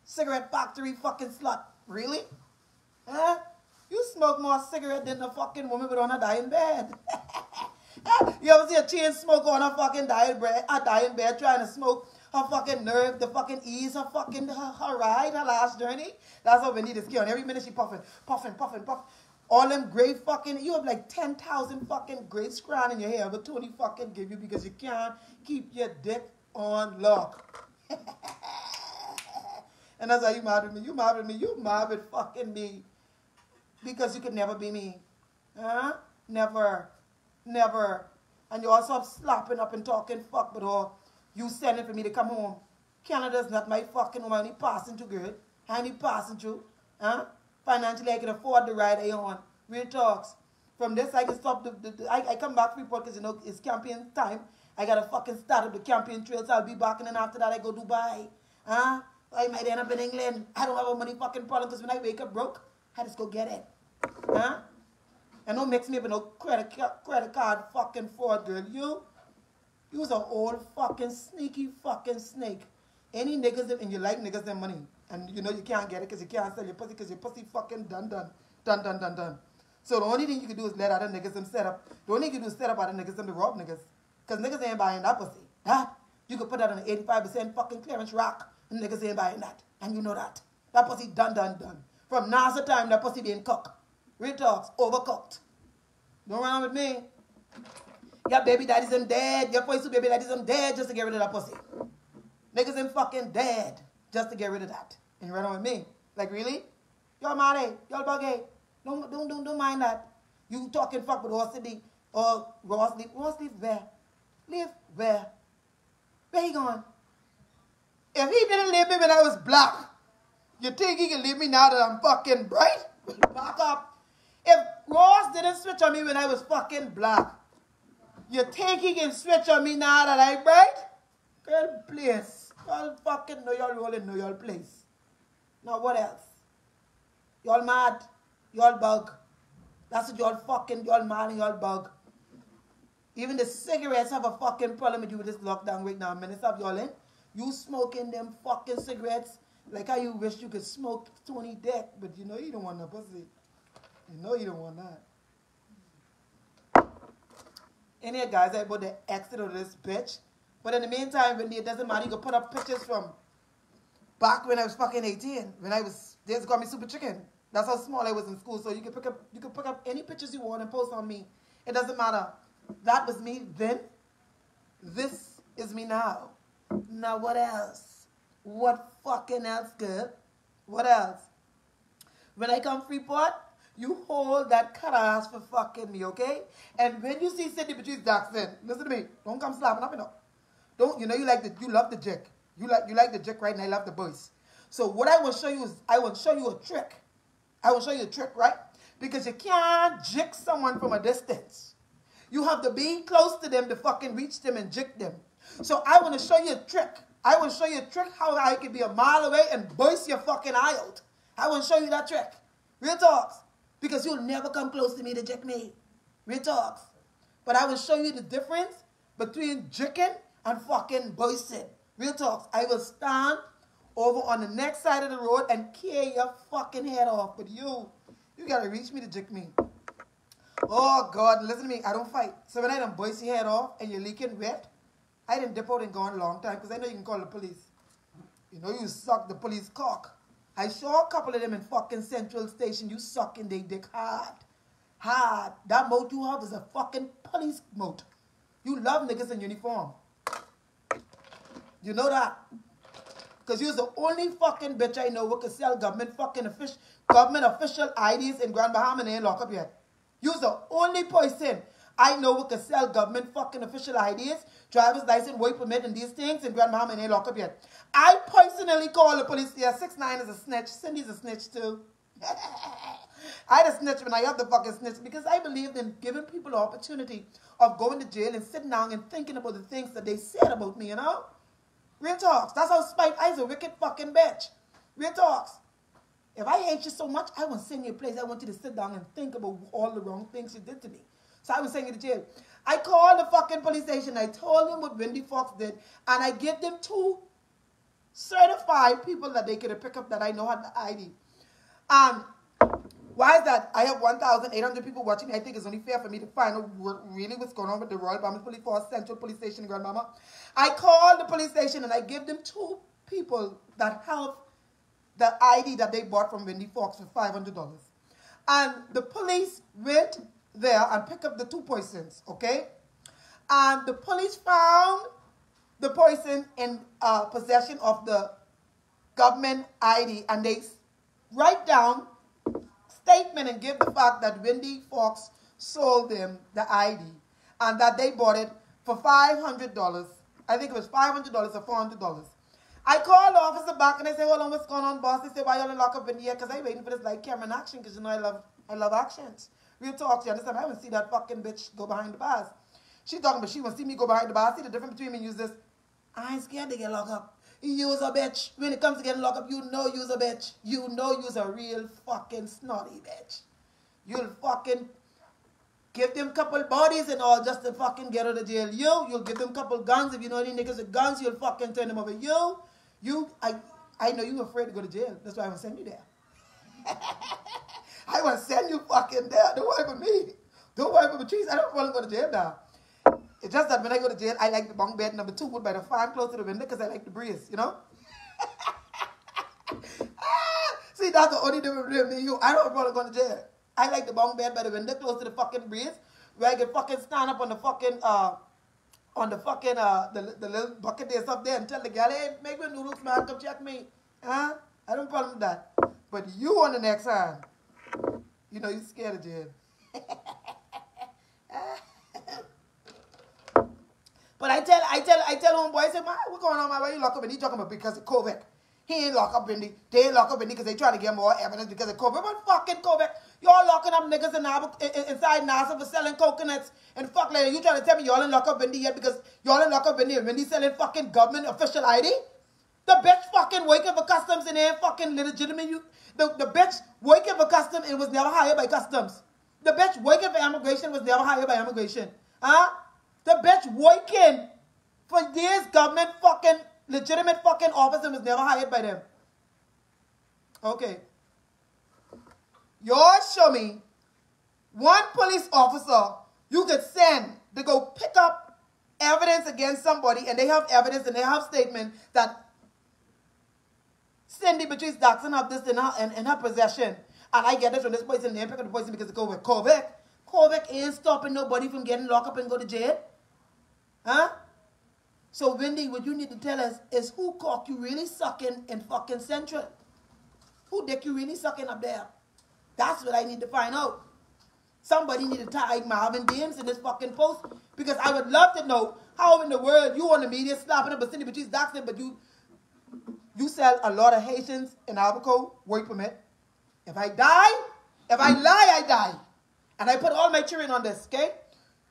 Cigarette factory fucking slut. Really? Huh? You smoke more cigarette than a fucking woman with on a dying bed. you ever see a chain smoker on a fucking dying bed, a dying bed trying to smoke her fucking nerve, the fucking ease her fucking her, her ride, her last journey? That's what we need to is on. Every minute she puffing, puffing, puffing, puffing. All them great fucking, you have like 10,000 fucking great scran in your hair, but Tony fucking give you because you can't keep your dick on lock. and that's how you at me. You at me. You at fucking me. Because you could never be me. Huh? Never. Never. And you also slapping up and talking fuck, but oh, you sending for me to come home. Canada's not my fucking home. I only passing through, girl. I only passing through. Huh? Financially, I can afford the ride I on. Real talks. From this, I can stop the, the, the I, I come back to report because, you know, it's campaign time. I got to fucking start up the campaign trail, so I'll be back, and then after that, I go Dubai. Huh? I might end up in England. I don't have a money fucking problem because when I wake up broke, I just go get it. Huh? And don't mix me with no credit, credit card fucking fraud, girl. You, you was an old fucking sneaky fucking snake. Any niggas, and you like niggas and money. And you know you can't get it because you can't sell your pussy because your pussy fucking done, done, done, done, done, done. So the only thing you can do is let other niggas them set up. The only thing you can do is set up other niggas them to rob niggas. Because niggas ain't buying that pussy. Huh? You could put that on an 85% fucking clearance rack, and niggas ain't buying that. And you know that. That pussy done, done, done. From NASA time, that pussy being cooked. Real overcooked. Don't run with me. Your baby daddy's them dead. Your first baby daddy's them dead just to get rid of that pussy. Niggas in fucking dead just to get rid of that. And you run on with me. Like, really? Y'all mad, eh? Y'all bug, eh? Don't, don't, don't, don't mind that. You talking fuck with Ross City or Ross leave. Ross leave where? Live where? Where he going? If he didn't leave me when I was black, you think he can leave me now that I'm fucking bright? Back up. If Ross didn't switch on me when I was fucking black, you think he can switch on me now that I'm bright? Girl, please. Y'all fucking know y'all rolling know y'all place. Now what else? Y'all mad. Y'all bug. That's what y'all fucking, y'all mad and y'all bug. Even the cigarettes have a fucking problem with you with this lockdown right now. Minutes of y'all in. You smoking them fucking cigarettes like how you wish you could smoke Tony Deck, but you know you don't want no pussy. You know you don't want that. Any guys that about the exit of this bitch. But in the meantime, it doesn't matter, you can put up pictures from back when I was fucking 18, when I was, they called me super chicken. That's how small I was in school. So you can pick up, you can pick up any pictures you want and post on me. It doesn't matter. That was me then. This is me now. Now what else? What fucking else, good? What else? When I come Freeport, you hold that cut ass for fucking me, okay? And when you see Cindy Patrice Jackson, listen to me. Don't come slapping up, know. Don't you know you like the you love the jick. You like you like the jick, right? And I love the boys. So what I will show you is I will show you a trick. I will show you a trick, right? Because you can't jick someone from a distance. You have to be close to them to fucking reach them and jick them. So I want to show you a trick. I will show you a trick how I can be a mile away and burst your fucking eye out. I will show you that trick. Real talks. Because you'll never come close to me to jick me. Real talks. But I will show you the difference between jicking and fucking bursting. Real talks. I will stand over on the next side of the road and tear your fucking head off. But you, you gotta reach me to jick me. Oh God, listen to me. I don't fight. So when I done burst your head off and you're leaking wet, I didn't dip out and gone a long time because I know you can call the police. You know you suck the police cock. I saw a couple of them in fucking Central Station. You sucking they dick hard. Hard. That moat you have is a fucking police moat. You love niggas in uniform. You know that? Because you're the only fucking bitch I know who can sell government fucking official government official IDs in Grand Bahama and ain't locked up yet. You're the only person I know who can sell government fucking official IDs, driver's license, work permit, and these things in Grand Bahama and ain't locked up yet. I personally call the police here. 6 9 is a snitch. Cindy's a snitch too. I had a snitch when I have the fucking snitch because I believed in giving people the opportunity of going to jail and sitting down and thinking about the things that they said about me, you know? Real talks. That's how Spike I's a wicked fucking bitch. Real talks. If I hate you so much, I won't send you a place. I want you to sit down and think about all the wrong things you did to me. So I was sending you the jail. I called the fucking police station. I told them what Wendy Fox did. And I gave them two certified people that they could pick up that I know had the ID. Um, why is that? I have 1,800 people watching me. I think it's only fair for me to find out what, really what's going on with the Royal Bahamas Police Force Central Police Station in Grand Bahama. I called the police station and I gave them two people that have the ID that they bought from Wendy Fox for $500. And the police went there and pick up the two persons, okay? And the police found the person in uh, possession of the government ID and they write down statement and give the fact that Wendy Fox sold them the ID and that they bought it for $500. I think it was $500 or $400. I called the officer back and I said, hold on, what's going on, boss? They said, why y'all lock up in here? Because I'm waiting for this like camera action because you know I love I love actions. Real talk, to you understand? I haven't seen that fucking bitch go behind the bars. She talking about she want to see me go behind the bars. See the difference between me and use this. I ain't scared to get locked up. You's a bitch. When it comes to getting locked up, you know you's a bitch. You know you's a real fucking snotty bitch. You'll fucking give them couple bodies and all just to fucking get out of jail. You, you'll give them couple guns. If you know any niggas with guns, you'll fucking turn them over. You, you, I, I know you afraid to go to jail. That's why I to send you there. I want to send you fucking there. Don't worry about me. Don't worry about Patrice. I don't want to go to jail now. It's just that when I go to jail, I like the bunk bed number two put by the fan close to the window because I like the breeze, you know? See, that's the only difference between me and you. I don't want to go to jail. I like the bunk bed by the window close to the fucking breeze where I can fucking stand up on the fucking, uh, on the fucking uh the, the little bucket there up there and tell the girl, hey, make me noodles, man, come check me. Huh? I don't problem with that. But you on the next hand, you know you scared of jail. but I tell I tell I tell homeboy, I man, what's going on, man? Why you lock up and he talking about because of COVID? He ain't lock up in the, they ain't lock up in the because they trying to get more evidence because of COVID. But fucking COVID, y'all locking up niggas in, in, inside Nassau for selling coconuts and fuck like you trying to tell me y'all ain't lock up in the yet because y'all ain't lock up in the selling fucking government official ID? The bitch fucking working for customs and ain't fucking legitimate. You, the, the bitch working for customs and was never hired by customs. The bitch working for immigration was never hired by immigration. Huh? The bitch working for this government fucking legitimate fucking office and was never hired by them. Okay. Y'all show me one police officer you could send to go pick up evidence against somebody and they have evidence and they have statement that Cindy Patrice Jackson have this in her, in, in her possession. And I get this from this person, they pick up the person because of COVID. COVID. COVID ain't stopping nobody from getting locked up and go to jail. Huh? So, Wendy, what you need to tell us is who cock you really sucking in fucking Central? Who dick you really sucking up there? That's what I need to find out. Somebody need to tag Marvin Dames in this fucking post because I would love to know how in the world you on the media slapping up a city between Daxton, but you you sell a lot of Haitians in Abaco work permit. If I die, if I lie, I die. And I put all my children on this, okay?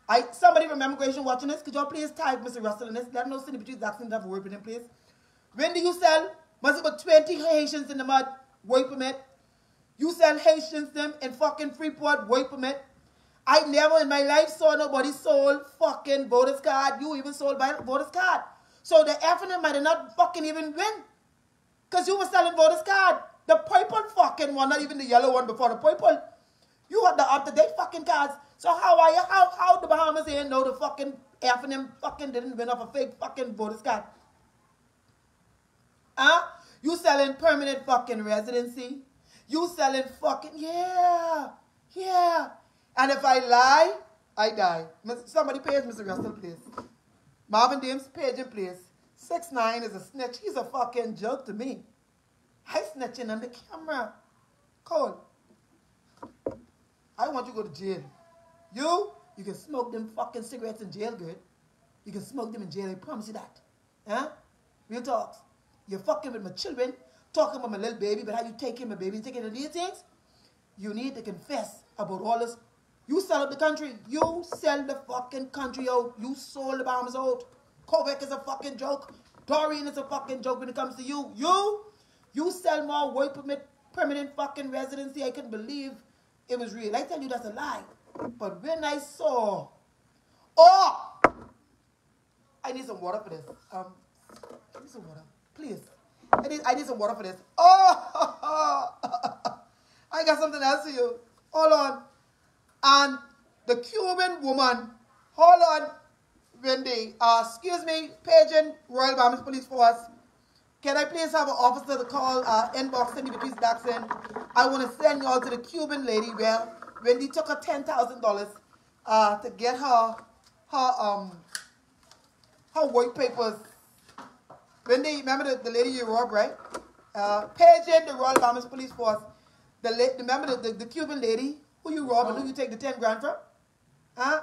I somebody from immigration watching this, could y'all please tag Mr. Russell in this? Let him know Cindy Patrice Jackson have a work permit, please. When do you sell? Must have 20 Haitians in the mud, work permit. You sell Haitians them in fucking Freeport, work permit. I never in my life saw nobody sold fucking voters card. You even sold by voters card. So the FNM might not fucking even win. Because you were selling voters card. The purple fucking one, not even the yellow one before the purple. You had the up-to-date fucking cards. So how are you? How how the Bahamas ain't know the fucking FNM fucking didn't win off a fake fucking voters card? Huh? You selling permanent fucking residency. You selling fucking, yeah, yeah. And if I lie, I die. Somebody page Mr. Russell, please. Marvin Dames, page him, please. Six nine is a snitch. He's a fucking joke to me. I snitching on the camera. Cole. I want you to go to jail. You, you can smoke them fucking cigarettes in jail, good. You can smoke them in jail, I promise you that. Huh? Real talks. You're fucking with my children, talking about my little baby, but how you taking my baby, taking of these things? You need to confess about all this. You sell up the country. You sell the fucking country out. You sold the bombs out. Kovac is a fucking joke. Dorian is a fucking joke when it comes to you. You, you sell more work permit, permanent fucking residency. I couldn't believe it was real. I tell you that's a lie. But when I saw, oh, I need some water for this. Um, I need some water, please. I need, I need some water for this. Oh, I got something else for you. Hold on. And the Cuban woman, hold on, Wendy. Uh, excuse me, Paging Royal Bahamas Police Force. Can I please have an officer to call uh, inbox Cindy Patrice Jackson? I want to send you all to the Cuban lady where Wendy took her $10,000 uh, to get her her um her white papers. Wendy, remember the, the lady you robbed, right? Uh, Paging the Royal Bahamas Police Force. The, remember the, the, the Cuban lady who you robbed and who you take the 10 grand from? Huh?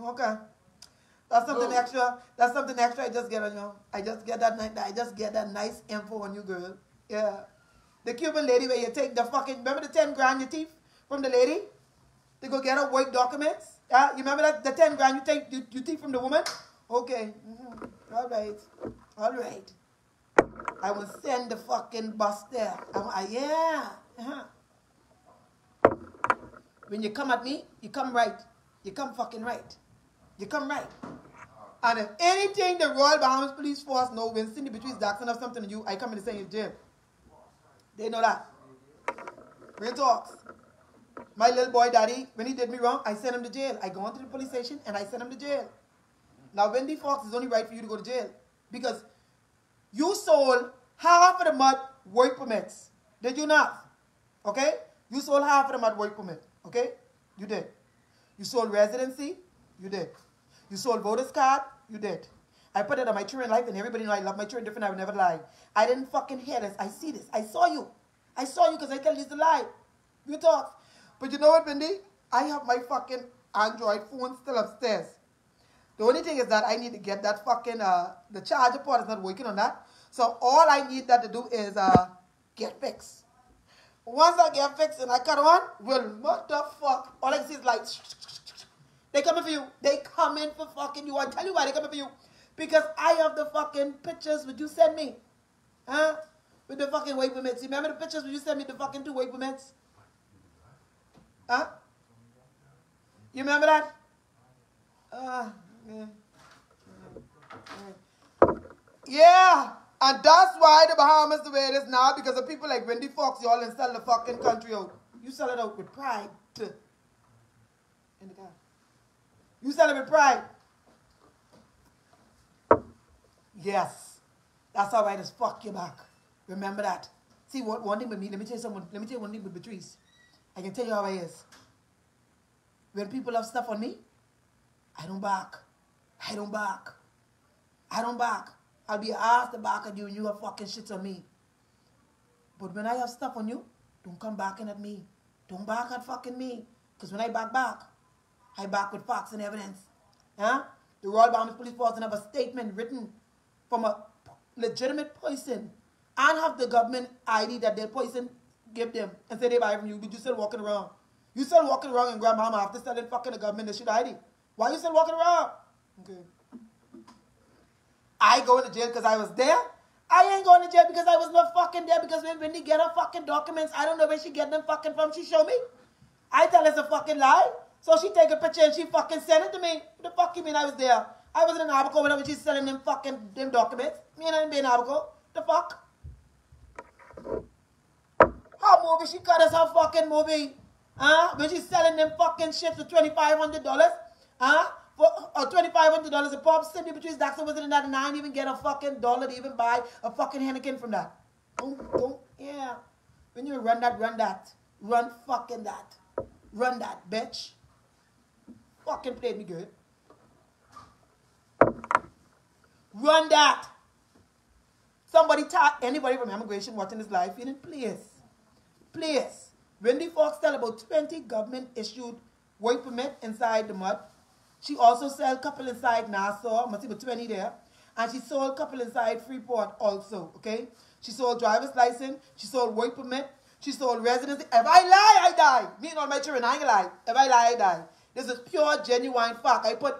Okay. That's something oh. extra. That's something extra I just get on you. I just get that I just get that nice info on you, girl. Yeah. The Cuban lady where you take the fucking remember the 10 grand you thief from the lady? To go get her work documents? Yeah, you remember that the 10 grand you take you, you thief from the woman? Okay. Mm-hmm. All right. All right. I will send the fucking bus there. I, yeah. Uh-huh. When you come at me, you come right. You come fucking right. You come right. And if anything the Royal Bahamas Police Force know when Cindy Patrice Jackson have something to you, I come in the same jail. They know that. Real talks. My little boy daddy, when he did me wrong, I sent him to jail. I go on to the police station and I sent him to jail. Now Wendy Fox is only right for you to go to jail. Because you sold half of the mud work permits. Did you not? Okay? You sold half of the mud work permit. Okay? You did. You sold residency. You did. You sold voters card. You did. I put it on my children life, and everybody know I love my children different. I would never lie. I didn't fucking hear this. I see this. I saw you. I saw you because I tell you the lie. You talk. But you know what, Mindy? I have my fucking Android phone still upstairs. The only thing is that I need to get that fucking, uh, the charger port is not working on that. So all I need that to do is uh, get fixed. Once I get fixed and I cut on, well, what the fuck? All I see is like, they coming for you. They coming for fucking you. I tell you why they coming for you. Because I have the fucking pictures would you send me. Huh? With the fucking weight permits. You remember the pictures when you send me the fucking two weight permits? Huh? You remember that? Uh, yeah. yeah. And that's why the Bahamas the way it is now because of people like Wendy Fox, y'all and sell the fucking country out. You sell it out with pride. In the car. You with pride. Yes. That's all right as fuck you back. Remember that. See, what one thing with me, let me tell you someone, let me tell you one thing with Patrice. I can tell you how I is. When people have stuff on me, I don't back. I don't back. I don't back. I'll be asked to back at you and you have fucking shit on me. But when I have stuff on you, don't come backing at me. Don't back at fucking me. Because when I back back, I back with facts and evidence. Huh? The Royal Bahamas Police Force have a statement written from a legitimate person and have the government ID that their person give them and say they buy from you, but you still walking around. You still walking around in grandmama after selling fucking the government the shit ID. Why you still walking around? Okay. I go to jail because I was there. I ain't going to jail because I was not fucking there because when Wendy get her fucking documents, I don't know where she get them fucking from. She show me. I tell her it's a fucking lie. So she take a picture and she fucking send it to me. What the fuck you mean I was there? I was in an Abaco whenever she's selling them fucking them documents. Me and I didn't be in Abaco. The fuck? Her movie, she cut us her fucking movie. Huh? When she's selling them fucking shit for $2,500. Huh? For uh, $2,500 a pop, Cindy Patrice Daxon was in that and I didn't even get a fucking dollar to even buy a fucking Heineken from that. Don't, yeah. When you run that, run that. Run fucking that. Run that, bitch. Fucking played me good. Run that. Somebody taught anybody from immigration watching this live feeling, please, please. Wendy Fox tell about 20 government issued work permit inside the mud. She also sell couple inside Nassau, must be 20 there. And she sold couple inside Freeport also, okay? She sold driver's license, she sold work permit, she sold residency. If I lie, I die. Me and all my children, I ain't lie. If I lie, I die. This is pure, genuine fact. I put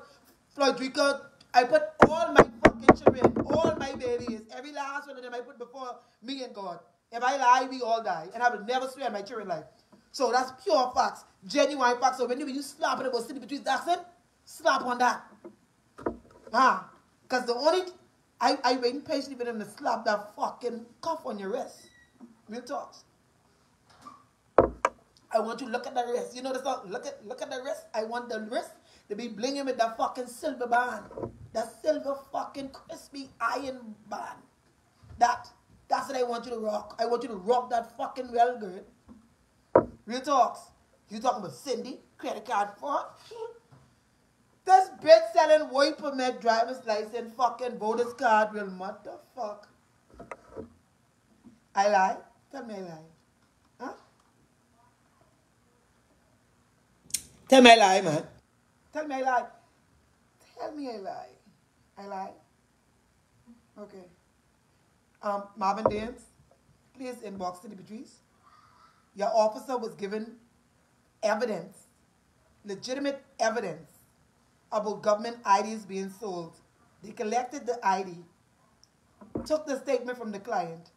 Floyd Rico, I put all my fucking children, all my babies, every last one of them I put before me and God. If I lie, we all die. And I will never swear on my children's life. So that's pure facts, genuine facts. So when you, slap it about Cindy Patrice Jackson, slap on that. Ah, because the only, I, I waiting patiently for them to slap that fucking cuff on your wrist. Real talks. I want you to look at the wrist. You know the song? Look at look at the wrist. I want the wrist to be blinging with that fucking silver band. That silver fucking crispy iron band. That. That's what I want you to rock. I want you to rock that fucking well good. Real talks. You talking about Cindy? Credit card fraud? this bitch selling work permit, driver's license, fucking voter's card. Real what the fuck? I lie? Tell me I lie. Huh? Tell me a lie, man. Tell me a lie. Tell me a lie. I lie. Okay. Um, Marvin Dames, please inbox Cindy Patrice. Your officer was given evidence, legitimate evidence about government IDs being sold. They collected the ID, took the statement from the client,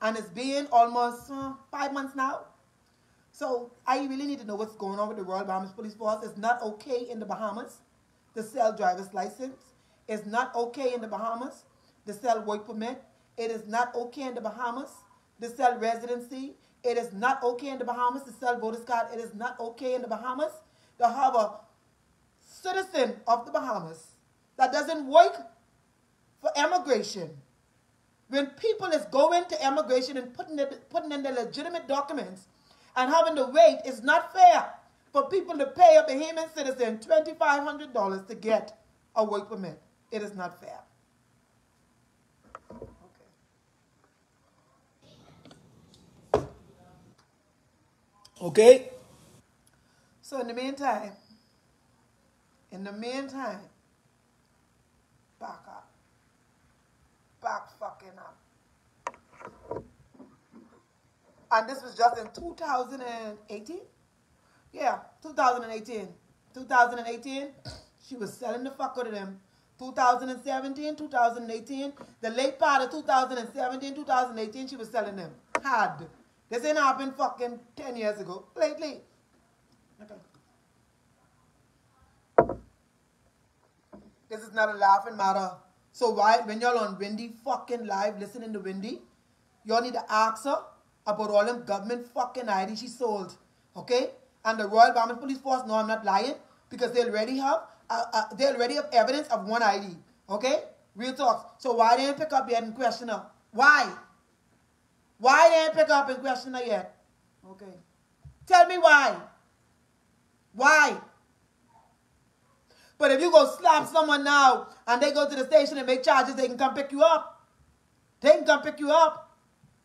and it's been almost uh, five months now. So I really need to know what's going on with the Royal Bahamas Police Force. It's not okay in the Bahamas to sell driver's license. It's not okay in the Bahamas to sell work permit. It is not okay in the Bahamas to sell residency. It is not okay in the Bahamas to sell voter's card. It is not okay in the Bahamas to have a citizen of the Bahamas that doesn't work for immigration. When people is going to immigration and putting, it, putting in their legitimate documents and having to wait, is not fair for people to pay a Bahamian citizen $2,500 to get a work permit. It is not fair. Okay. Okay? So in the meantime, in the meantime, back up. Back fucking up. And this was just in 2018? Yeah, 2018. 2018, she was selling the fuck out of them. 2017, 2018, the late part of 2017, 2018, she was selling them. Hard. This ain't happened fucking 10 years ago. Lately. Okay. This is not a laughing matter. So why, when y'all on Wendy fucking live listening to Wendy, y'all need to ask her about all them government fucking ID she sold. Okay? And the Royal Bahamas Police Force no, I'm not lying because they already have uh, uh, they already have evidence of one ID. Okay? Real talk. So why didn't pick up yet and question her? Why? Why didn't pick up and question her yet? Okay. Tell me why. Why? But if you go slap someone now and they go to the station and make charges, they can come pick you up. They can come pick you up.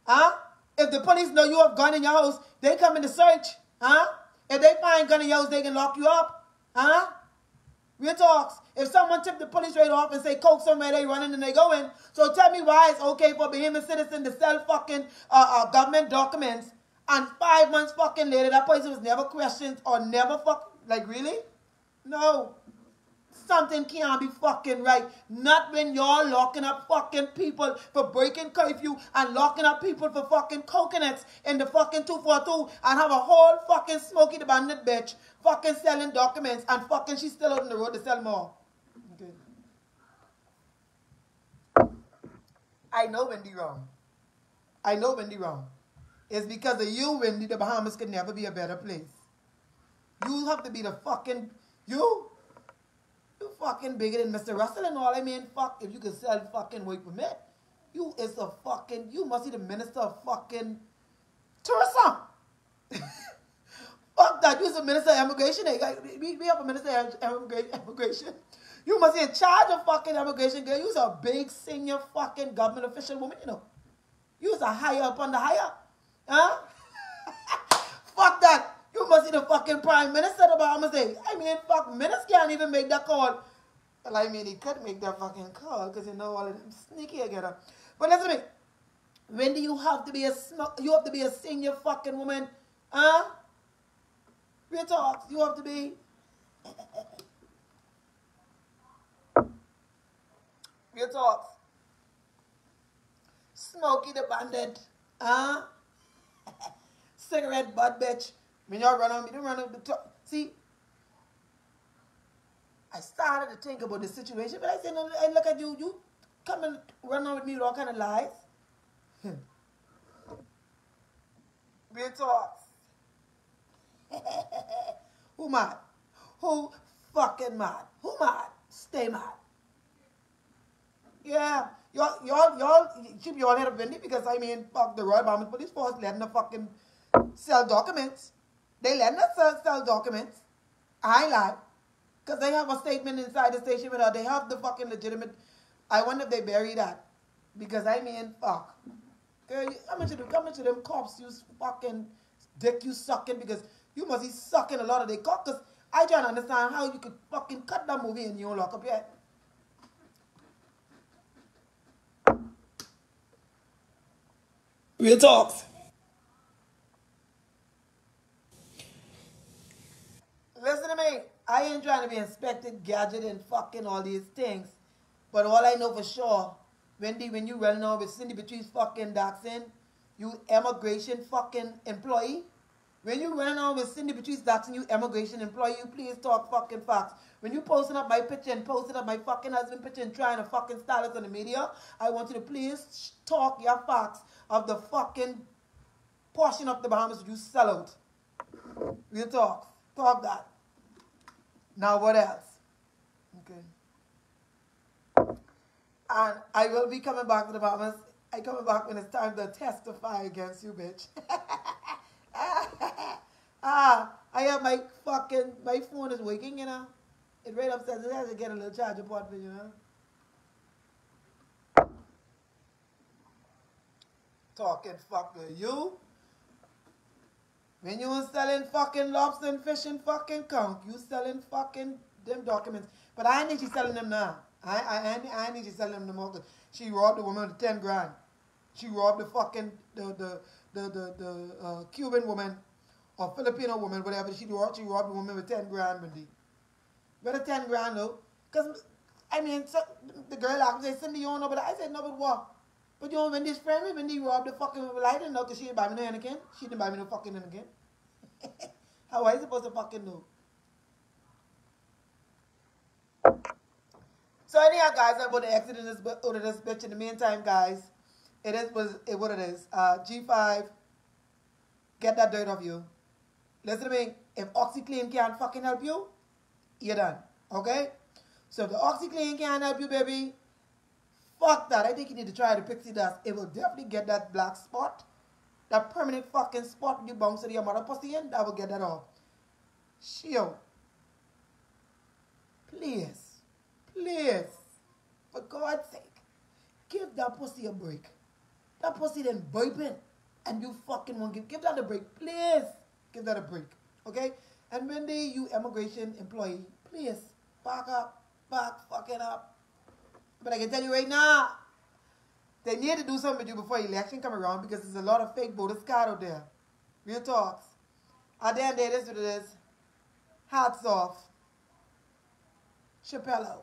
Huh? If the police know you have gun in your house, they come in to search. Huh? If they find gun in your house, they can lock you up. Huh? Real talks. If someone tip the police right off and say coke somewhere, they running and they going. So tell me why it's okay for a citizen to sell fucking uh, uh, government documents and five months fucking later that person was never questioned or never fuck like really? No. Something can't be fucking right. Not when you're locking up fucking people for breaking curfew and locking up people for fucking coconuts in the fucking 242 and have a whole fucking smoky the bandit bitch fucking selling documents and fucking she's still out on the road to sell more. Okay. I know Wendy wrong. I know Wendy wrong. It's because of you, Wendy, the Bahamas could never be a better place. You have to be the fucking, you you fucking bigger than Mr. Russell and all. I mean, fuck, if you can sell fucking work permit, you is a fucking, you must be the minister of fucking tourism. fuck that, you's a minister of immigration. We, we have a minister of immigration. You must be in charge of fucking immigration, girl. You's a big senior fucking government official woman, you know. You's a higher up on the higher. Huh? fuck that. Must see the fucking prime minister of Bahamas say, I mean, fuck, ministers can't even make that call. Well, I mean, he could make that fucking call because you know all of them sneaky together. But listen to me. When do you have to be a you have to be a senior fucking woman? Huh? Real talk. You have to be. Real talk. Smokey the bandit. Huh? Cigarette butt bitch. When y'all run on me, don't run on the top. See, I started to think about the situation, but I said, no, I look at you, you come and run on with me with all kind of lies. Hmm. Real talks. Who mad? Who fucking mad? Who mad? Stay mad. Yeah, y'all, y'all, y'all keep your head up, Wendy, because I mean, fuck the Royal Bahamas Police Force letting the fucking sell documents. They let us sell, documents. I lie. Because they have a statement inside the station with her. They have the fucking legitimate. I wonder if they bury that. Because I mean, fuck. Girl, how much of them, how much of them cops you fucking dick you sucking? Because you must be sucking a lot of their cock. Because I to understand how you could fucking cut that movie and you don't lock up yet. Real talks. Listen to me. I ain't trying to be inspected, gadget, and fucking all these things. But all I know for sure, Wendy, when you running on with Cindy Patrice fucking Daxon, you immigration fucking employee. When you running on with Cindy Patrice Daxon, you immigration employee, you please talk fucking facts. When you posting up my picture and posting up my fucking husband picture and trying to fucking style us on the media, I want you to please talk your facts of the fucking portion of the Bahamas you sell out. Real talk. Talk that. Now what else? Okay. And I will be coming back to the Bahamas. I coming back when it's time to testify against you, bitch. ah, I have my fucking, my phone is waking, you know. It right upstairs. It has to get a little charger port for you, know. Talking fuck to you. When you selling fucking lobster and fish and fucking conch, you selling fucking them documents. But I need you selling them now. I I I, need you selling them no more. She robbed the woman with ten grand. She robbed the fucking the the the the, the uh, Cuban woman or Filipino woman, whatever. She robbed she robbed the woman with ten grand, Mindy. Better ten grand though, cause I mean so, the girl asked me, Cindy, you don't know, but I said no, but what? But you know when this friend me when they robbed the fucking I didn't know because she didn't buy me no Heineken. She didn't buy me no fucking Heineken. How I supposed to fucking know? So anyhow, guys, I'm going to exit in this out of this bitch. In the meantime, guys, it is was it what it is. Uh, G5, get that dirt off you. Listen to me. If OxiClean can't fucking help you, you're done. Okay? So if the OxiClean can't help you, baby, fuck that. I think you need to try the pixie dust. It will definitely get that black spot. That permanent fucking spot you bounce to your mother pussy in, that will get that off. Shio. Please. Please. For God's sake. Give that pussy a break. That pussy then burping. And you fucking won't give give that a break. Please. Give that a break. Okay? And when they you immigration employee, please back up. Back fucking up. But I can tell you right now, they need to do something with you before election come around because there's a lot of fake voters card out there. Real talks. The end of this, what it is. Hats off. Chappelle